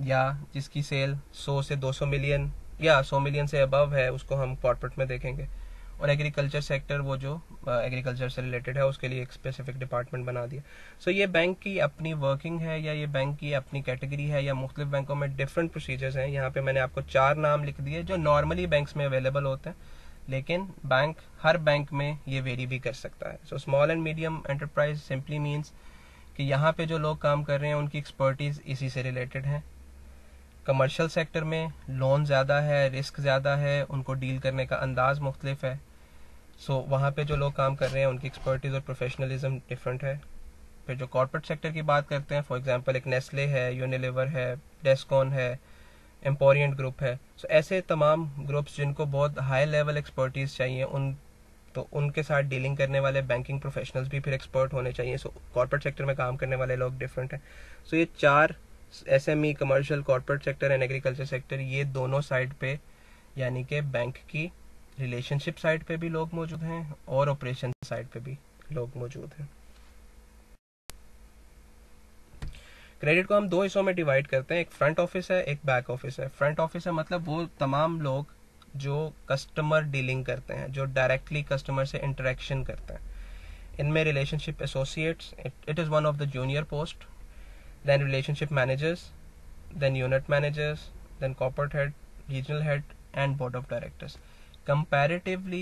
या जिसकी सेल 100 से 200 मिलियन या 100 मिलियन से अबव है उसको हम कॉर्पोरेट में देखेंगे। और एग्रीकल्चर सेक्टर वो जो एग्रीकल्चर से रिलेटेड है उसके लिए एक स्पेसिफिक डिपार्टमेंट बना दिया। सो so, ये बैंक की अपनी वर्किंग है या ये बैंक की अपनी कैटेगरी है या मुख्तलिफ़ बैंकों में डिफरेंट प्रोसीजर्स हैं यहाँ पे मैंने आपको चार नाम लिख दिए जो नॉर्मली बैंक्स में अवेलेबल होते हैं। लेकिन बैंक हर बैंक में ये वेरी भी कर सकता है। So small and medium enterprise simply means कि यहाँ पे जो लोग काम कर रहे हैं उनकी एक्सपर्टीज इसी से रिलेटेड है। कमर्शियल सेक्टर में लोन ज़्यादा है रिस्क ज़्यादा है उनको डील करने का अंदाज मुख्तलिफ़ है। सो so, वहाँ पे जो लोग काम कर रहे हैं उनकी एक्सपर्टीज और प्रोफेशनलिज्म डिफरेंट है। फिर जो कॉर्पोरेट सेक्टर की बात करते हैं फॉर एग्जांपल एक नेस्ले है यूनिलीवर है डेस्कॉन है एम्पोरियंट ग्रुप है। सो so, ऐसे तमाम ग्रुप्स जिनको बहुत हाई लेवल एक्सपर्टीज चाहिए उन तो उनके साथ डीलिंग करने वाले बैंकिंग प्रोफेशनल्स भी फिर एक्सपर्ट होने चाहिए। सो कॉर्पोरेट सेक्टर में काम करने वाले लोग डिफरेंट हैं। सो so, ये चार S M E commercial corporate sector and agriculture sector ये दोनों साइड पे यानी कि बैंक की रिलेशनशिप साइड पे भी लोग मौजूद हैं और ऑपरेशन साइड पे भी लोग मौजूद हैं। क्रेडिट को हम दो हिस्सों में डिवाइड करते हैं एक फ्रंट ऑफ़िस है एक बैक ऑफ़िस है। फ्रंट ऑफ़िस है मतलब वो तमाम लोग जो कस्टमर डीलिंग करते हैं जो डायरेक्टली कस्टमर से इंटरेक्शन करते हैं। इनमें relationship associates it is one of the junior post then relationship managers, then unit managers, then corporate head, regional head and board of directors. Comparatively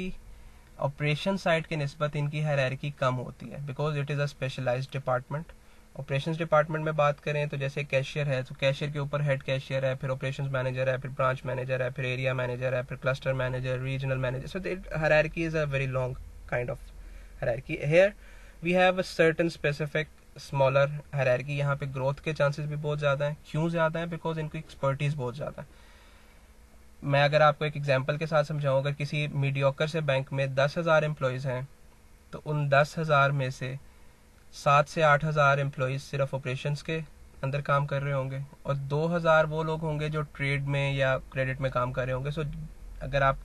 operation side के नस्बत इनकी हैरारकी कम होती है because it is a specialise department operations department में बात करें तो जैसे कैशियर है तो कैशियर के ऊपर हेड कैशियर है, फिर ऑपरेशंस मैनेजर है, फिर ब्रांच मैनेजर है, फिर एरिया मैनेजर है, फिर cluster manager regional manager so hierarchy is a very long kind of hierarchy here we have a certain specific smaller hierarchy यहाँ पे ग्रोथ के चांसेस भी बहुत ज़्यादा हैं, क्यों ज़्यादा है? बिकॉज़ इनकी एक्सपर्टीज़ बहुत ज़्यादा है. मैं अगर आपको एक एग्ज़ाम्पल के साथ समझाऊँ, अगर किसी मीडियोकर से बैंक में दस हज़ार एम्प्लॉयज़ हैं तो उन दस हज़ार में से सात से आठ हज़ार एम्प्लॉज सिर्फ़ ऑपरेशंस के अंदर काम कर रहे होंगे और दो हज़ार वो लोग होंगे जो ट्रेड में या क्रेडिट में काम कर रहे होंगे। सो अगर आप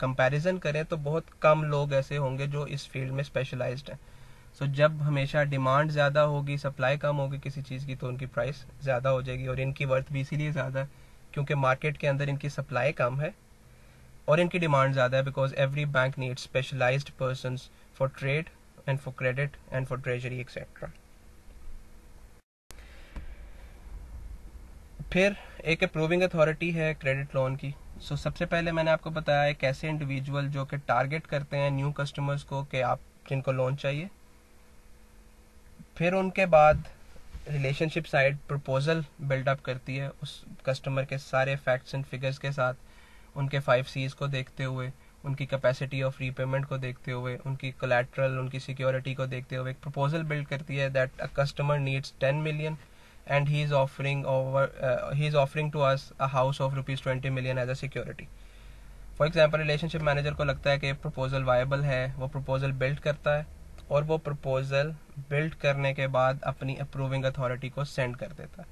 कंपैरिजन करें तो बहुत कम लोग ऐसे होंगे जो इस फ़ील्ड में स्पेशलाइज्ड हैं। सो so, जब हमेशा डिमांड ज़्यादा होगी सप्लाई कम होगी किसी चीज़ की तो उनकी प्राइस ज़्यादा हो जाएगी और इनकी वर्थ भी इसीलिए ज़्यादा है क्योंकि मार्केट के अंदर इनकी सप्लाई कम है और इनकी डिमांड ज़्यादा है because every bank need specialised person for trade and for credit and for treasury etcetera फिर एक अप्रूविंग अथॉरिटी है क्रेडिट लोन की। सो so, सबसे पहले मैंने आपको बताया एक ऐसे इंडिविजुअल जो कि टारगेट करते हैं न्यू कस्टमर्स को कि आप जिनको लोन चाहिए। फिर उनके बाद रिलेशनशिप साइड प्रपोजल बिल्डअप करती है उस कस्टमर के सारे फैक्ट्स एंड फिगर्स के साथ उनके फाइव सीज को देखते हुए। उनकी कैपेसिटी ऑफ़ रीपेमेंट को देखते हुए उनकी कोलेट्रल उनकी सिक्योरिटी को देखते हुए एक प्रपोजल बिल्ड करती है that a customer needs ten million he is offering over uh, he is offering to us a house of rupees 20 million as a security. For example relationship manager को लगता है कि प्रपोजल वायबल है वो proposal build करता है और वो प्रपोजल बिल्ड करने के बाद अपनी अप्रूविंग अथॉरिटी को सेंड कर देता है।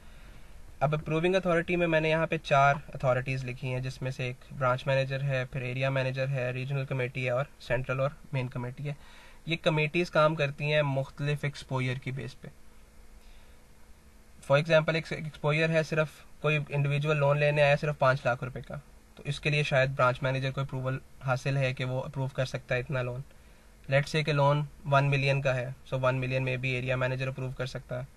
अब अप्रूविंग अथॉरिटी में मैंने यहाँ पे चार अथॉरिटीज़ लिखी हैं, जिसमें से एक ब्रांच मैनेजर है, फिर एरिया मैनेजर है रीजनल कमेटी है और सेंट्रल और मेन कमेटी है। ये कमेटीज़ काम करती हैं मुख्तलिफ़ एक्सपोयर की बेस पे। फॉर एग्ज़ाम्पल एक एक्सपोयर है सिर्फ़ कोई इंडिविजुअल लोन लेने आया सिर्फ़ पाँच लाख रुपए का तो इसके लिए शायद ब्रांच मैनेजर को अप्रूवल हासिल है कि वो अप्रूव कर सकता है इतना लोन लेट से कि लोन वन मिलियन का है सो वन मिलियन में भी एरिया मैनेजर अप्रूव कर सकता है।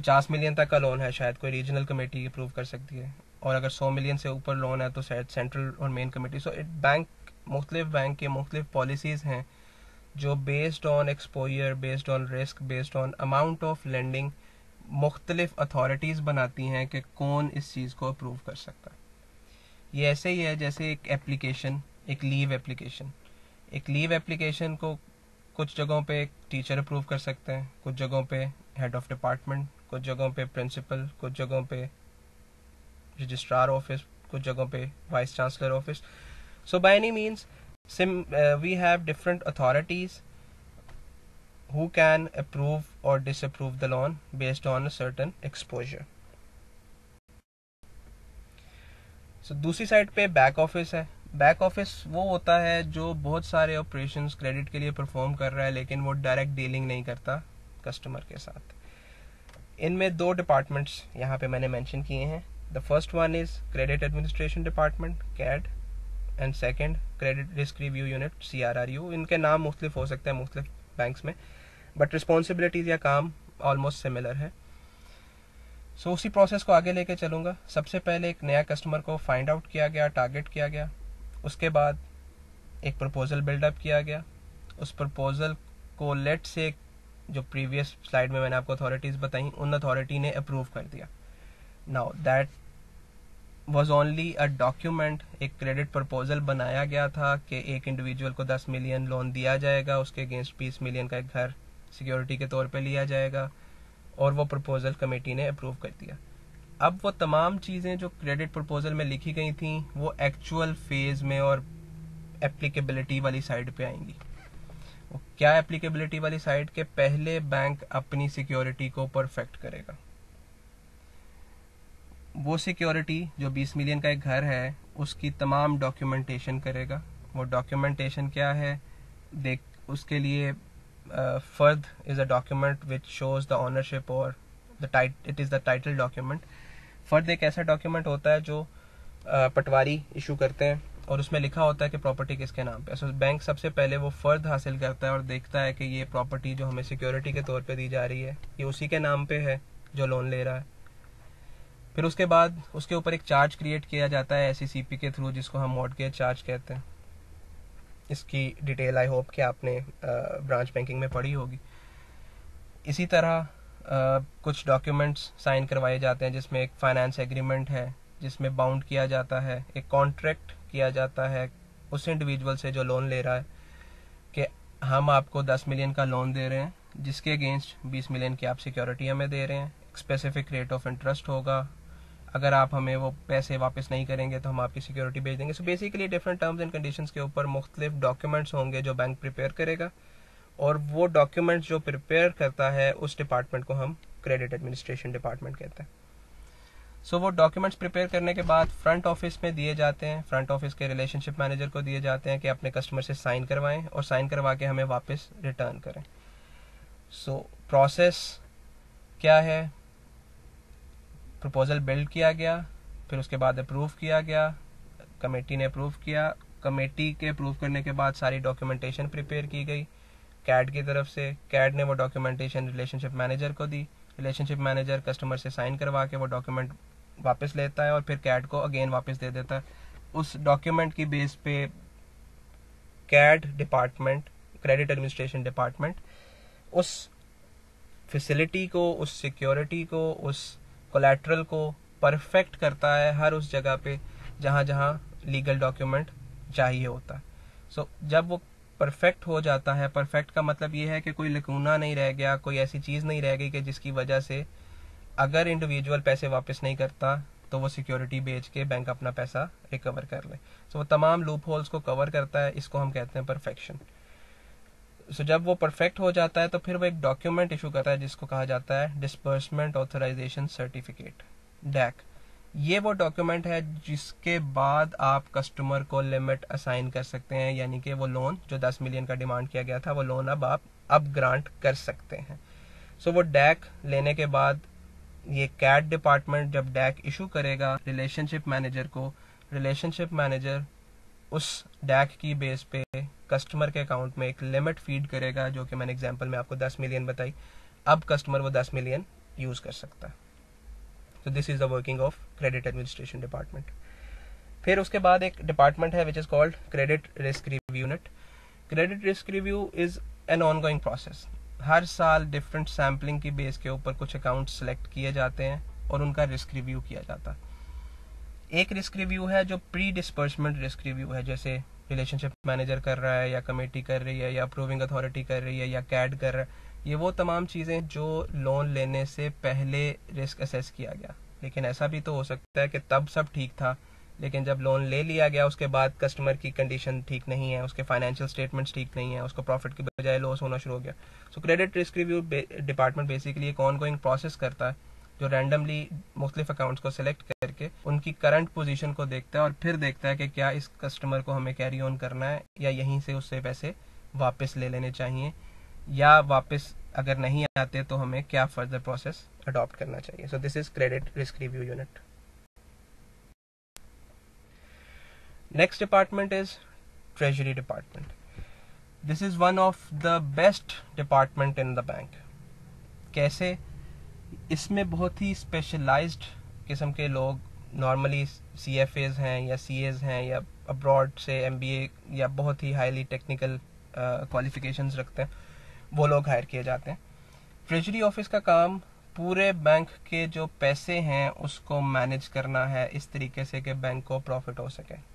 पचास मिलियन तक का लोन है, शायद कोई रीजनल कमेटी अप्रूव कर सकती है। और अगर सौ मिलियन से ऊपर लोन है तो शायद सेंट्रल और main committee so it bank मुख्तलिफ़ बैंक के मुख्तलिफ़ पॉलिसीज़ हैं, जो based on exposure based on risk based on amount of lending मुख्तलिफ़ अथॉरिटीज़ बनाती हैं कि कौन इस चीज़ को अप्रूव कर सकता है। ये ऐसे ही है, जैसे एक एप्लीकेशन एक लीव एप्लीकेशन एक लीव एप्लीकेशन को कुछ जगहों पे टीचर अप्रूव कर सकते हैं, कुछ जगहों पे हेड ऑफ़ डिपार्टमेंट कुछ जगहों पे प्रिंसिपल कुछ जगहों पे रजिस्ट्रार ऑफ़िस कुछ जगहों पे vice chancellor office so by any means we have different authorities who can approve or disapprove the loan based on a certain exposure. So दूसरी साइड पे बैक ऑफ़िस है. बैक ऑफ़िस वो होता है जो बहुत सारे ऑपरेशन क्रेडिट के लिए परफॉर्म कर रहा है, लेकिन वो डायरेक्ट डीलिंग नहीं करता. कस्टमर के साथ। इनमें दो डिपार्टमेंट्स यहाँ पे मैंने मेंशन किए हैं। The first one is credit administration department CAD and second credit risk review unit C R R U इनके नाम मुख्तलिफ़ हो सकते हैं मुख्तलिफ़ बैंक्स में बट रिस्पॉन्सिबिलिटीज़ या काम ऑलमोस्ट सिमिलर है। सो so, उसी प्रोसेस को आगे लेके चलूँगा। सबसे पहले एक नया कस्टमर को फाइंड आउट किया गया टारगेट किया गया। उसके बाद एक प्रपोजल बिल्डअप किया गया। उस प्रपोजल को लेट से जो प्रीवियस स्लाइड में मैंने आपको अथॉरिटीज़ बताई, उन अथॉरिटी ने अप्रूव कर दिया। Now that was only a document एक क्रेडिट प्रपोजल बनाया गया था कि एक इंडिविजुअल को 10 मिलियन लोन दिया जाएगा, उसके अगेंस्ट 20 मिलियन का एक घर सिक्योरिटी के तौर पे लिया जाएगा, और वो प्रपोजल कमेटी ने अप्रूव कर दिया। अब वो तमाम चीज़ें जो क्रेडिट प्रपोजल में लिखी गई थी, वो एक्चुअल फ़ेज़ में और एप्लीकेबिलिटी वाली साइड पे आएँगी। क्या एप्लीकेबिलिटी वाली साइड के पहले बैंक अपनी सिक्योरिटी को परफेक्ट करेगा? वो सिक्योरिटी जो 20 मिलियन का एक घर है, उसकी तमाम डॉक्यूमेंटेशन करेगा। वो डॉक्यूमेंटेशन क्या है? देख, उसके लिए फर्द is a document which shows the ownership और it is the title document फर्द एक ऐसा डॉक्यूमेंट होता है जो पटवारी इशू करते हैं। और उसमें लिखा होता है कि प्रॉपर्टी किसके नाम पे so, बैंक सबसे पहले वो फर्द हासिल करता है और देखता है कि ये प्रॉपर्टी जो हमें सिक्योरिटी के तौर पे दी जा रही है ये उसी के नाम पे है जो लोन ले रहा है। फिर उसके बाद उसके ऊपर एक चार्ज क्रिएट किया जाता है एस e के थ्रू जिसको हम मॉडगेज चार्ज कहते हैं। इसकी डिटेल आई होप कि आपने ब्रांच बैंकिंग में पढ़ी होगी। इसी तरह कुछ डॉक्यूमेंट्स साइन करवाए जाते हैं जिसमें एक फाइनेंस एग्रीमेंट है जिसमें बाउंड किया जाता है एक कॉन्ट्रैक्ट किया जाता है उस इंडिविजुअल से जो लोन ले रहा है कि हम आपको 10 मिलियन का लोन दे रहे हैं, जिसके अगेंस्ट 20 मिलियन की आप सिक्योरिटी हमें दे रहे हैं। स्पेसिफिक रेट ऑफ़ इंटरेस्ट होगा। अगर आप हमें वो पैसे वापस नहीं करेंगे तो हम आपकी सिक्योरिटी भेज देंगे। So basically different terms and condition के ऊपर मुख्तलिफ़ डॉक्यूमेंट्स होंगे जो बैंक प्रिपेयर करेगा। और वो डॉक्यूमेंट्स जो प्रिपेयर करता है, उस डिपार्टमेंट को हम क्रेडिट एडमिनिस्ट्रेशन डिपार्टमेंट कहते हैं। सो so, वो डॉक्यूमेंट्स प्रिपेयर करने के बाद फ्रंट ऑफ़िस में दिए जाते हैं। फ्रंट ऑफ़िस के रिलेशनशिप मैनेजर को दिए जाते हैं कि अपने कस्टमर से साइन करवाएँ और साइन करवा के हमें वापस रिटर्न करें। सो so, प्रोसेस क्या है? प्रपोजल बिल्ड किया गया फिर उसके बाद अप्रूव किया गया कमेटी ने अप्रूव किया। कमेटी के अप्रूव करने के बाद सारी डॉक्यूमेंटेशन प्रिपेयर की गई। कैड की तरफ़ से कैड ने वो डॉक्यूमेंटेशन रिलेशनशिप मैनेजर को दी। रिलेशनशिप मैनेजर कस्टमर से साइन करवा के वो डॉक्यूमेंट वापस लेता है और फिर कैड को अगेन वापस दे देता है। उस डॉक्यूमेंट की बेस पे CAD department credit administration department उस फैसिलिटी को उस सिक्योरिटी को उस कोलेट्रल को परफेक्ट करता है हर उस जगह पे जहाँ जहाँ लीगल डॉक्यूमेंट चाहिए होता है। सो so, जब वो परफेक्ट हो जाता है परफेक्ट का मतलब ये है कि कोई लकूना नहीं रह गया कोई ऐसी चीज़ नहीं रह गई कि जिसकी वजह से अगर इंडिविजुअल पैसे वापस नहीं करता तो वो सिक्योरिटी बेच के बैंक अपना पैसा रिकवर कर ले। सो so, वो तमाम लूप होल्स को कवर करता है इसको हम कहते हैं परफेक्शन सो so, जब वो परफेक्ट हो जाता है तो फिर वो एक डॉक्यूमेंट इशू करता है जिसको कहा जाता है डिस्पर्समेंट ऑथराइजेशन सर्टिफिकेट डैक ये वो डॉक्यूमेंट है जिसके बाद आप कस्टमर को लिमिट असाइन कर सकते हैं यानी कि वो लोन जो 10 मिलियन का डिमांड किया गया था वो लोन अब आप अब ग्रांट कर सकते हैं। सो so, वो डैक लेने के बाद ये कैट डिपार्टमेंट जब डैक इशू करेगा रिलेशनशिप मैनेजर को रिलेशनशिप मैनेजर उस डैक की बेस पे कस्टमर के अकाउंट में एक लिमिट फ़ीड करेगा, जो कि मैंने एग्जांपल में आपको 10 मिलियन बताई। अब कस्टमर वो 10 मिलियन यूज़ कर सकता है। तो this is the working of credit administration department फिर उसके बाद एक डिपार्टमेंट है which is called credit risk review unit credit risk review is an ongoing process हर साल डिफरेंट सैम्पलिंग की बेस के ऊपर कुछ अकाउंट सेलेक्ट किए जाते हैं और उनका रिस्क रिव्यू किया जाता है। एक रिस्क रिव्यू है जो प्री डिस्पर्समेंट रिस्क रिव्यू है, जैसे रिलेशनशिप मैनेजर कर रहा है या कमेटी कर रही है या अप्रूविंग अथॉरिटी कर रही है या कैड कर रहा है, ये वो तमाम चीज़ें जो लोन लेने से पहले रिस्क असेस किया गया। लेकिन ऐसा भी तो हो सकता है कि तब सब ठीक था लेकिन जब लोन ले लिया गया, उसके बाद कस्टमर की कंडीशन ठीक नहीं है, उसके फाइनेंशियल स्टेटमेंट्स ठीक नहीं है, उसको प्रॉफिट की बजाय लॉस होना शुरू हो गया। So credit risk review department basically एक ऑन गोइंग प्रोसेस करता है, जो रैंडमली मुख्तलिफ़ अकाउंट्स को सिलेक्ट करके उनकी करंट पोजीशन को देखता है और फिर देखता है कि क्या इस कस्टमर को हमें कैरी ऑन करना है, या यहीं से उससे पैसे वापस ले लेने चाहिए, या वापस अगर नहीं आते तो हमें क्या फर्दर प्रोसेस अडॉप्ट करना चाहिए। So this is credit risk review unit Next department is Treasury Department. This is one of the best department in the bank. कैसे इसमें बहुत ही स्पेशलाइज्ड किस्म के लोग नॉर्मली सी एफ़ एज हैं या सी एज हैं या अब्रॉड से एम बी ए या बहुत ही हाईली टेक्निकल क्वालिफिकेशंस रखते हैं, वो लोग हायर किए जाते हैं ट्रेजरी ऑफ़िस का काम पूरे बैंक के जो पैसे हैं उसको मैनेज करना है, इस तरीके से कि बैंक को प्रॉफिट हो सके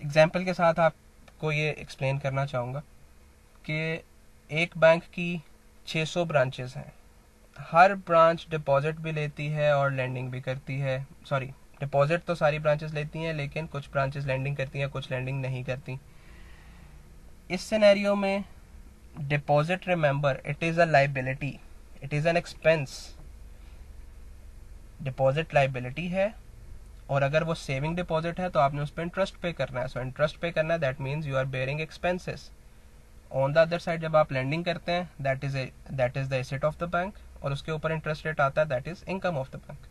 एग्ज़ाम्पल के साथ आपको ये एक्सप्लेन करना चाहूँगा कि एक बैंक की 600 ब्रांचेस हैं। हर ब्रांच डिपॉजिट भी लेती है और लैंडिंग भी करती है। सॉरी डिपॉजिट तो सारी ब्रांचेस लेती हैं, लेकिन कुछ ब्रांचेस लैंडिंग करती हैं, कुछ लैंडिंग नहीं करती। इस सिनेरियो में deposit remember it is a liability it is an expense deposit liability है और अगर वो सेविंग डिपॉजिट है तो आपने उस पर इंटरेस्ट पे करना है। सो इंटरेस्ट पे करना है that means you are bearing expenses on the other side जब आप लैंडिंग करते हैं that is that is the asset of the bank और उसके ऊपर इंटरेस्ट रेट आता है that is income of the bank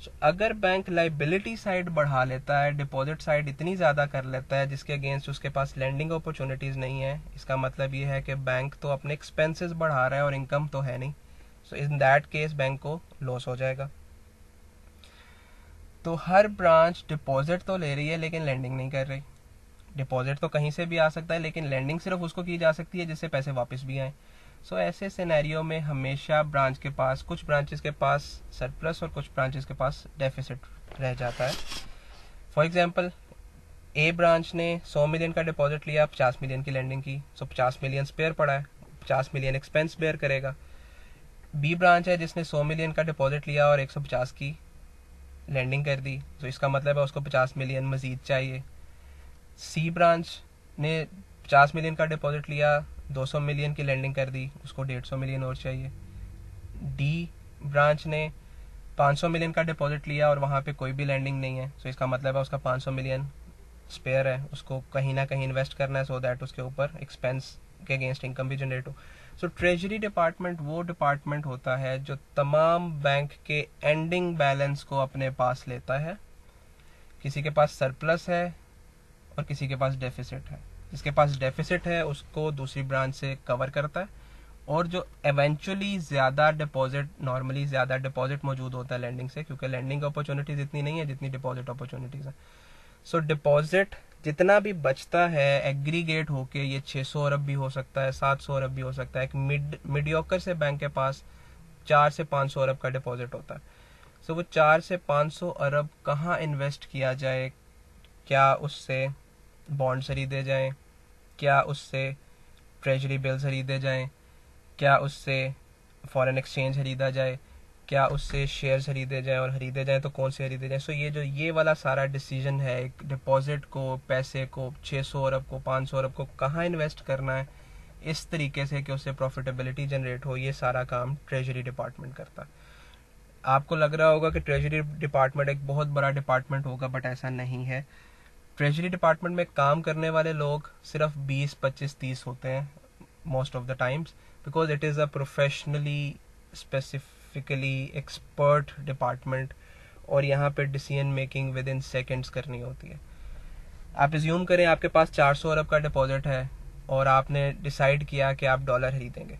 so अगर बैंक लाइबिलिटी साइड बढ़ा लेता है डिपॉजिट साइड इतनी ज़्यादा कर लेता है, जिसके अगेंस्ट उसके पास लैंडिंग अपॉर्चुनिटीज़ नहीं है, इसका मतलब ये है कि बैंक तो अपने एक्सपेंसेस बढ़ा रहा है और इनकम तो है नहीं. So in that case bank को लॉस हो जाएगा. तो हर ब्रांच डिपॉजिट तो ले रही है लेकिन लैंडिंग नहीं कर रही। डिपॉजिट तो कहीं से भी आ सकता है लेकिन लैंडिंग सिर्फ़ उसको की जा सकती है जिससे पैसे वापस भी आए। सो so, ऐसे सिनेरियो में हमेशा ब्रांच के पास कुछ ब्रांचेस के पास सरप्लस और कुछ ब्रांचेस के पास डेफिसिट रह जाता है। फॉर एग्ज़ाम्पल ए ब्रांच ने 100 मिलियन का डिपॉजिट लिया 50 मिलियन की लैंडिंग की। सो so 50 मिलियन स्पेयर पड़ा है 50 मिलियन एक्सपेंस बेयर करेगा। बी ब्रांच है जिसने 100 मिलियन का डिपॉजिट लिया और 150 की लैंडिंग कर दी। तो इसका मतलब है उसको पचास मिलियन मजीद चाहिए। सी ब्रांच ने पचास मिलियन का डिपॉजिट लिया, दो सौ मिलियन की लैंडिंग कर दी, उसको डेढ़ सौ मिलियन और चाहिए। डी ब्रांच ने पाँच सौ मिलियन का डिपॉजिट लिया और वहाँ पे कोई भी लैंडिंग नहीं है। तो इसका मतलब है उसका पाँच सौ मिलियन स्पेयर है, उसको कहीं ना कहीं इन्वेस्ट करना है सो दैट उसके ऊपर एक्सपेंस के अगेंस्ट इनकम भी जनरेट हो। सो ट्रेजरी डिपार्टमेंट वो डिपार्टमेंट होता है जो तमाम बैंक के एंडिंग बैलेंस को अपने पास लेता है। किसी के पास सरप्लस है और किसी के पास डेफिसिट है। जिसके पास डेफिसिट है, उसको दूसरी ब्रांच से कवर करता है। और जो एवेंचुअली ज़्यादा डिपॉजिट नॉर्मली ज़्यादा डिपॉजिट मौजूद होता है लैंडिंग से, क्योंकि लैंडिंग अपॉर्चुनिटीज़ इतनी नहीं है जितनी डिपॉजिट अपॉर्चुनिटीज़ है। सो डिपॉजिट जितना भी बचता है एग्रीगेट होके ये 600 अरब भी हो सकता है 700 अरब भी हो सकता है। एक मिड मिडियोकर से बैंक के पास चार से 500 अरब का डिपॉजिट होता है। सो वो चार से 500 अरब कहाँ इन्वेस्ट किया जाए? क्या उससे बॉन्ड खरीदे जाएँ? क्या उससे ट्रेजरी बिल्स खरीदे जाएँ? क्या उससे फॉरेन एक्सचेंज खरीदा जाए? क्या उससे शेयर्स खरीदे जाएँ और खरीदे जाएँ तो कौन से खरीदे जाएँ? सो ये जो ये वाला सारा डिसीज़न है एक डिपॉजिट को पैसे को 600 अरब को 500 अरब को कहाँ इन्वेस्ट करना है? इस तरीके से कि उससे प्रॉफिटेबिलिटी जनरेट हो ये सारा काम ट्रेजरी डिपार्टमेंट करता। है आपको लग रहा होगा कि ट्रेजरी डिपार्टमेंट एक बहुत बड़ा डिपार्टमेंट होगा बट ऐसा नहीं है। ट्रेजरी डिपार्टमेंट में काम करने वाले लोग सिर्फ़ 20, 25, 30 होते हैं most of the times because it is a professionally specifically expert department और यहाँ पे decision making within seconds करनी होती है। आप रिज्यूम करें आपके पास 400 अरब का डिपॉजिट है और आपने डिसाइड किया कि आप डॉलर खरीदेंगे।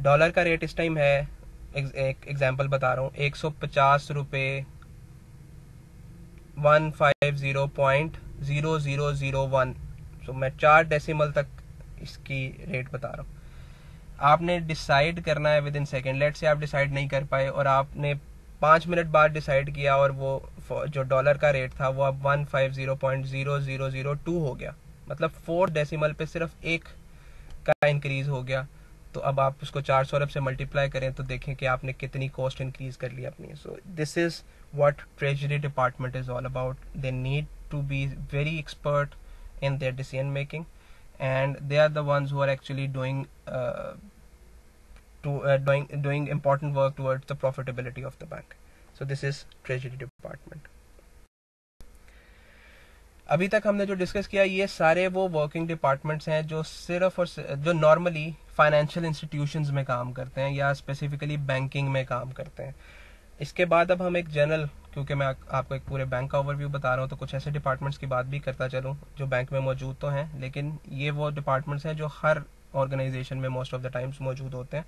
डॉलर का रेट इस टाइम है एक एग्जांपल बता रहा हूँ, एक सौ पचास रुपये one five zero point zero zero zero one so मैं चार डेसिमल तक इसकी रेट बता रहा हूँ। आपने डिसाइड करना है विद इन सेकेंड लेट से आप डिसाइड नहीं कर पाए और आपने पाँच मिनट बाद डिसाइड किया और वो जो डॉलर का रेट था वो अब one five zero point zero zero zero two हो गया। मतलब फोर डेसिमल पे सिर्फ़ एक का इंक्रीज हो गया। तो अब आप उसको चार सौ अरब से मल्टीप्लाई करें तो देखें कि आपने कितनी कॉस्ट इंक्रीज कर ली अपनी। So this is what treasury department is all about they need to be very expert in their decision making and they are the ones who are actually doing uh, to uh, doing doing important work towards the profitability of the bank so this is treasury department अभी तक हमने जो discuss किया ये सारे वो working departments हैं जो सिर्फ और जो नॉर्मली फाइनेंशियल इंस्टीट्यूशंस में काम करते हैं या स्पेसिफिकली बैंकिंग में काम करते हैं इसके बाद अब हम एक जनरल क्योंकि मैं आपको एक पूरे बैंक का ओवरव्यू बता रहा हूँ तो कुछ ऐसे डिपार्टमेंट्स की बात भी करता चलूँ, जो बैंक में मौजूद तो हैं, लेकिन ये वो डिपार्टमेंट्स हैं जो हर ऑर्गेनाइजेशन में मोस्ट ऑफ़ द टाइम्स मौजूद होते हैं।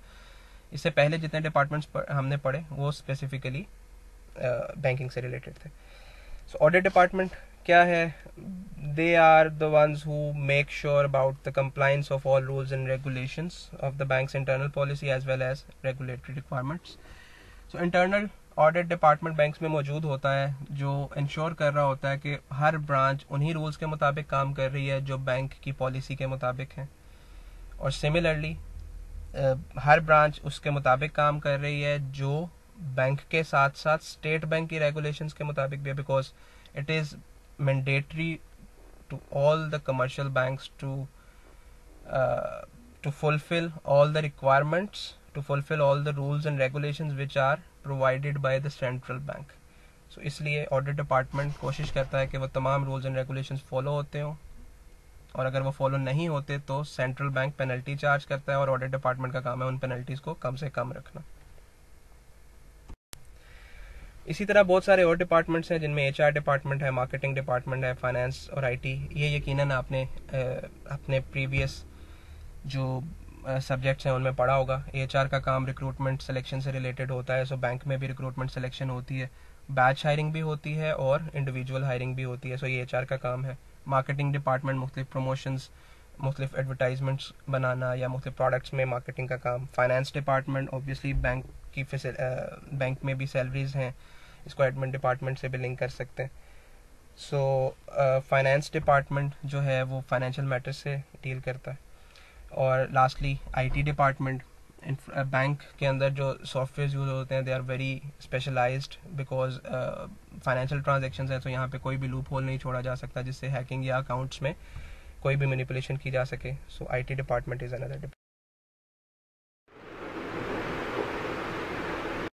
इससे पहले जितने डिपार्टमेंट्स हमने पढ़े, वो स्पेसिफिकली बैंकिंग से रिलेटेड थे। सो ऑडिट डिपार्टमेंट क्या है? They are the ones who make sure about the compliance of all rules and regulations of the bank's internal policy as well as regulatory requirements so, internal audit department banks में मौजूद होता है जो ensure कर रहा होता है कि हर ब्रांच उन्हीं रूल्स के मुताबिक काम कर रही है जो बैंक की पॉलिसी के मुताबिक है। और सिमिलरली हर ब्रांच उसके मुताबिक काम कर रही है जो बैंक के साथ साथ स्टेट बैंक की रेगुलेशंस के मुताबिक भी है because it is mandatory to all the commercial banks to uh, to fulfill all the requirements to fulfill all the rules and regulations are provided by the central bank. So, इसलिए audit department कोशिश करता है कि वो तमाम rules and regulations follow होते हो। और अगर वो फॉलो नहीं होते तो सेंट्रल बैंक पेनल्टी चार्ज करता है और ऑडिट डिपार्टमेंट का काम है उन पेनल्टीज को कम से कम रखना। इसी तरह बहुत सारे और डिपार्टमेंट्स हैं जिनमें एच डिपार्टमेंट है मार्केटिंग डिपार्टमेंट है फाइनेंस और आईटी ये यकीनन आपने अपने प्रीवियस जो सब्जेक्ट्स हैं, उनमें पढ़ा होगा। एच का काम रिक्रूटमेंट सिलेक्शन से रिलेटेड होता है सो बैंक में भी रिक्रूटमेंट सिलेक्शन होती है। बैच हायरिंग भी होती है और इंडिविजुअल हायरिंग भी होती है सो ये एच का काम है। मार्केटिंग डिपार्टमेंट मुख्तलिफ़ प्रमोशंस मुख्तलिफ़ एडवर्टाइजमेंट्स बनाना या मुख्तलिफ़ प्रोडक्ट्स में मार्केटिंग का काम। फाइनेंस डिपार्टमेंट ऑब्वियसली बैंक की बैंक में भी सैलरीज हैं। इसको एडमिन डिपार्टमेंट से भी लिंक कर सकते हैं। सो फाइनेंस डिपार्टमेंट जो है, वो फाइनेंशियल मैटर्स से डील करता है। और लास्टली आईटी डिपार्टमेंट बैंक के अंदर जो सॉफ्टवेयर यूज़ होते हैं they are very specialised because financial transaction है तो यहाँ पे कोई भी लूप होल नहीं छोड़ा जा सकता जिससे हैकिंग या अकाउंट्स में कोई भी मैनिपुलेशन की जा सके। So I T department is another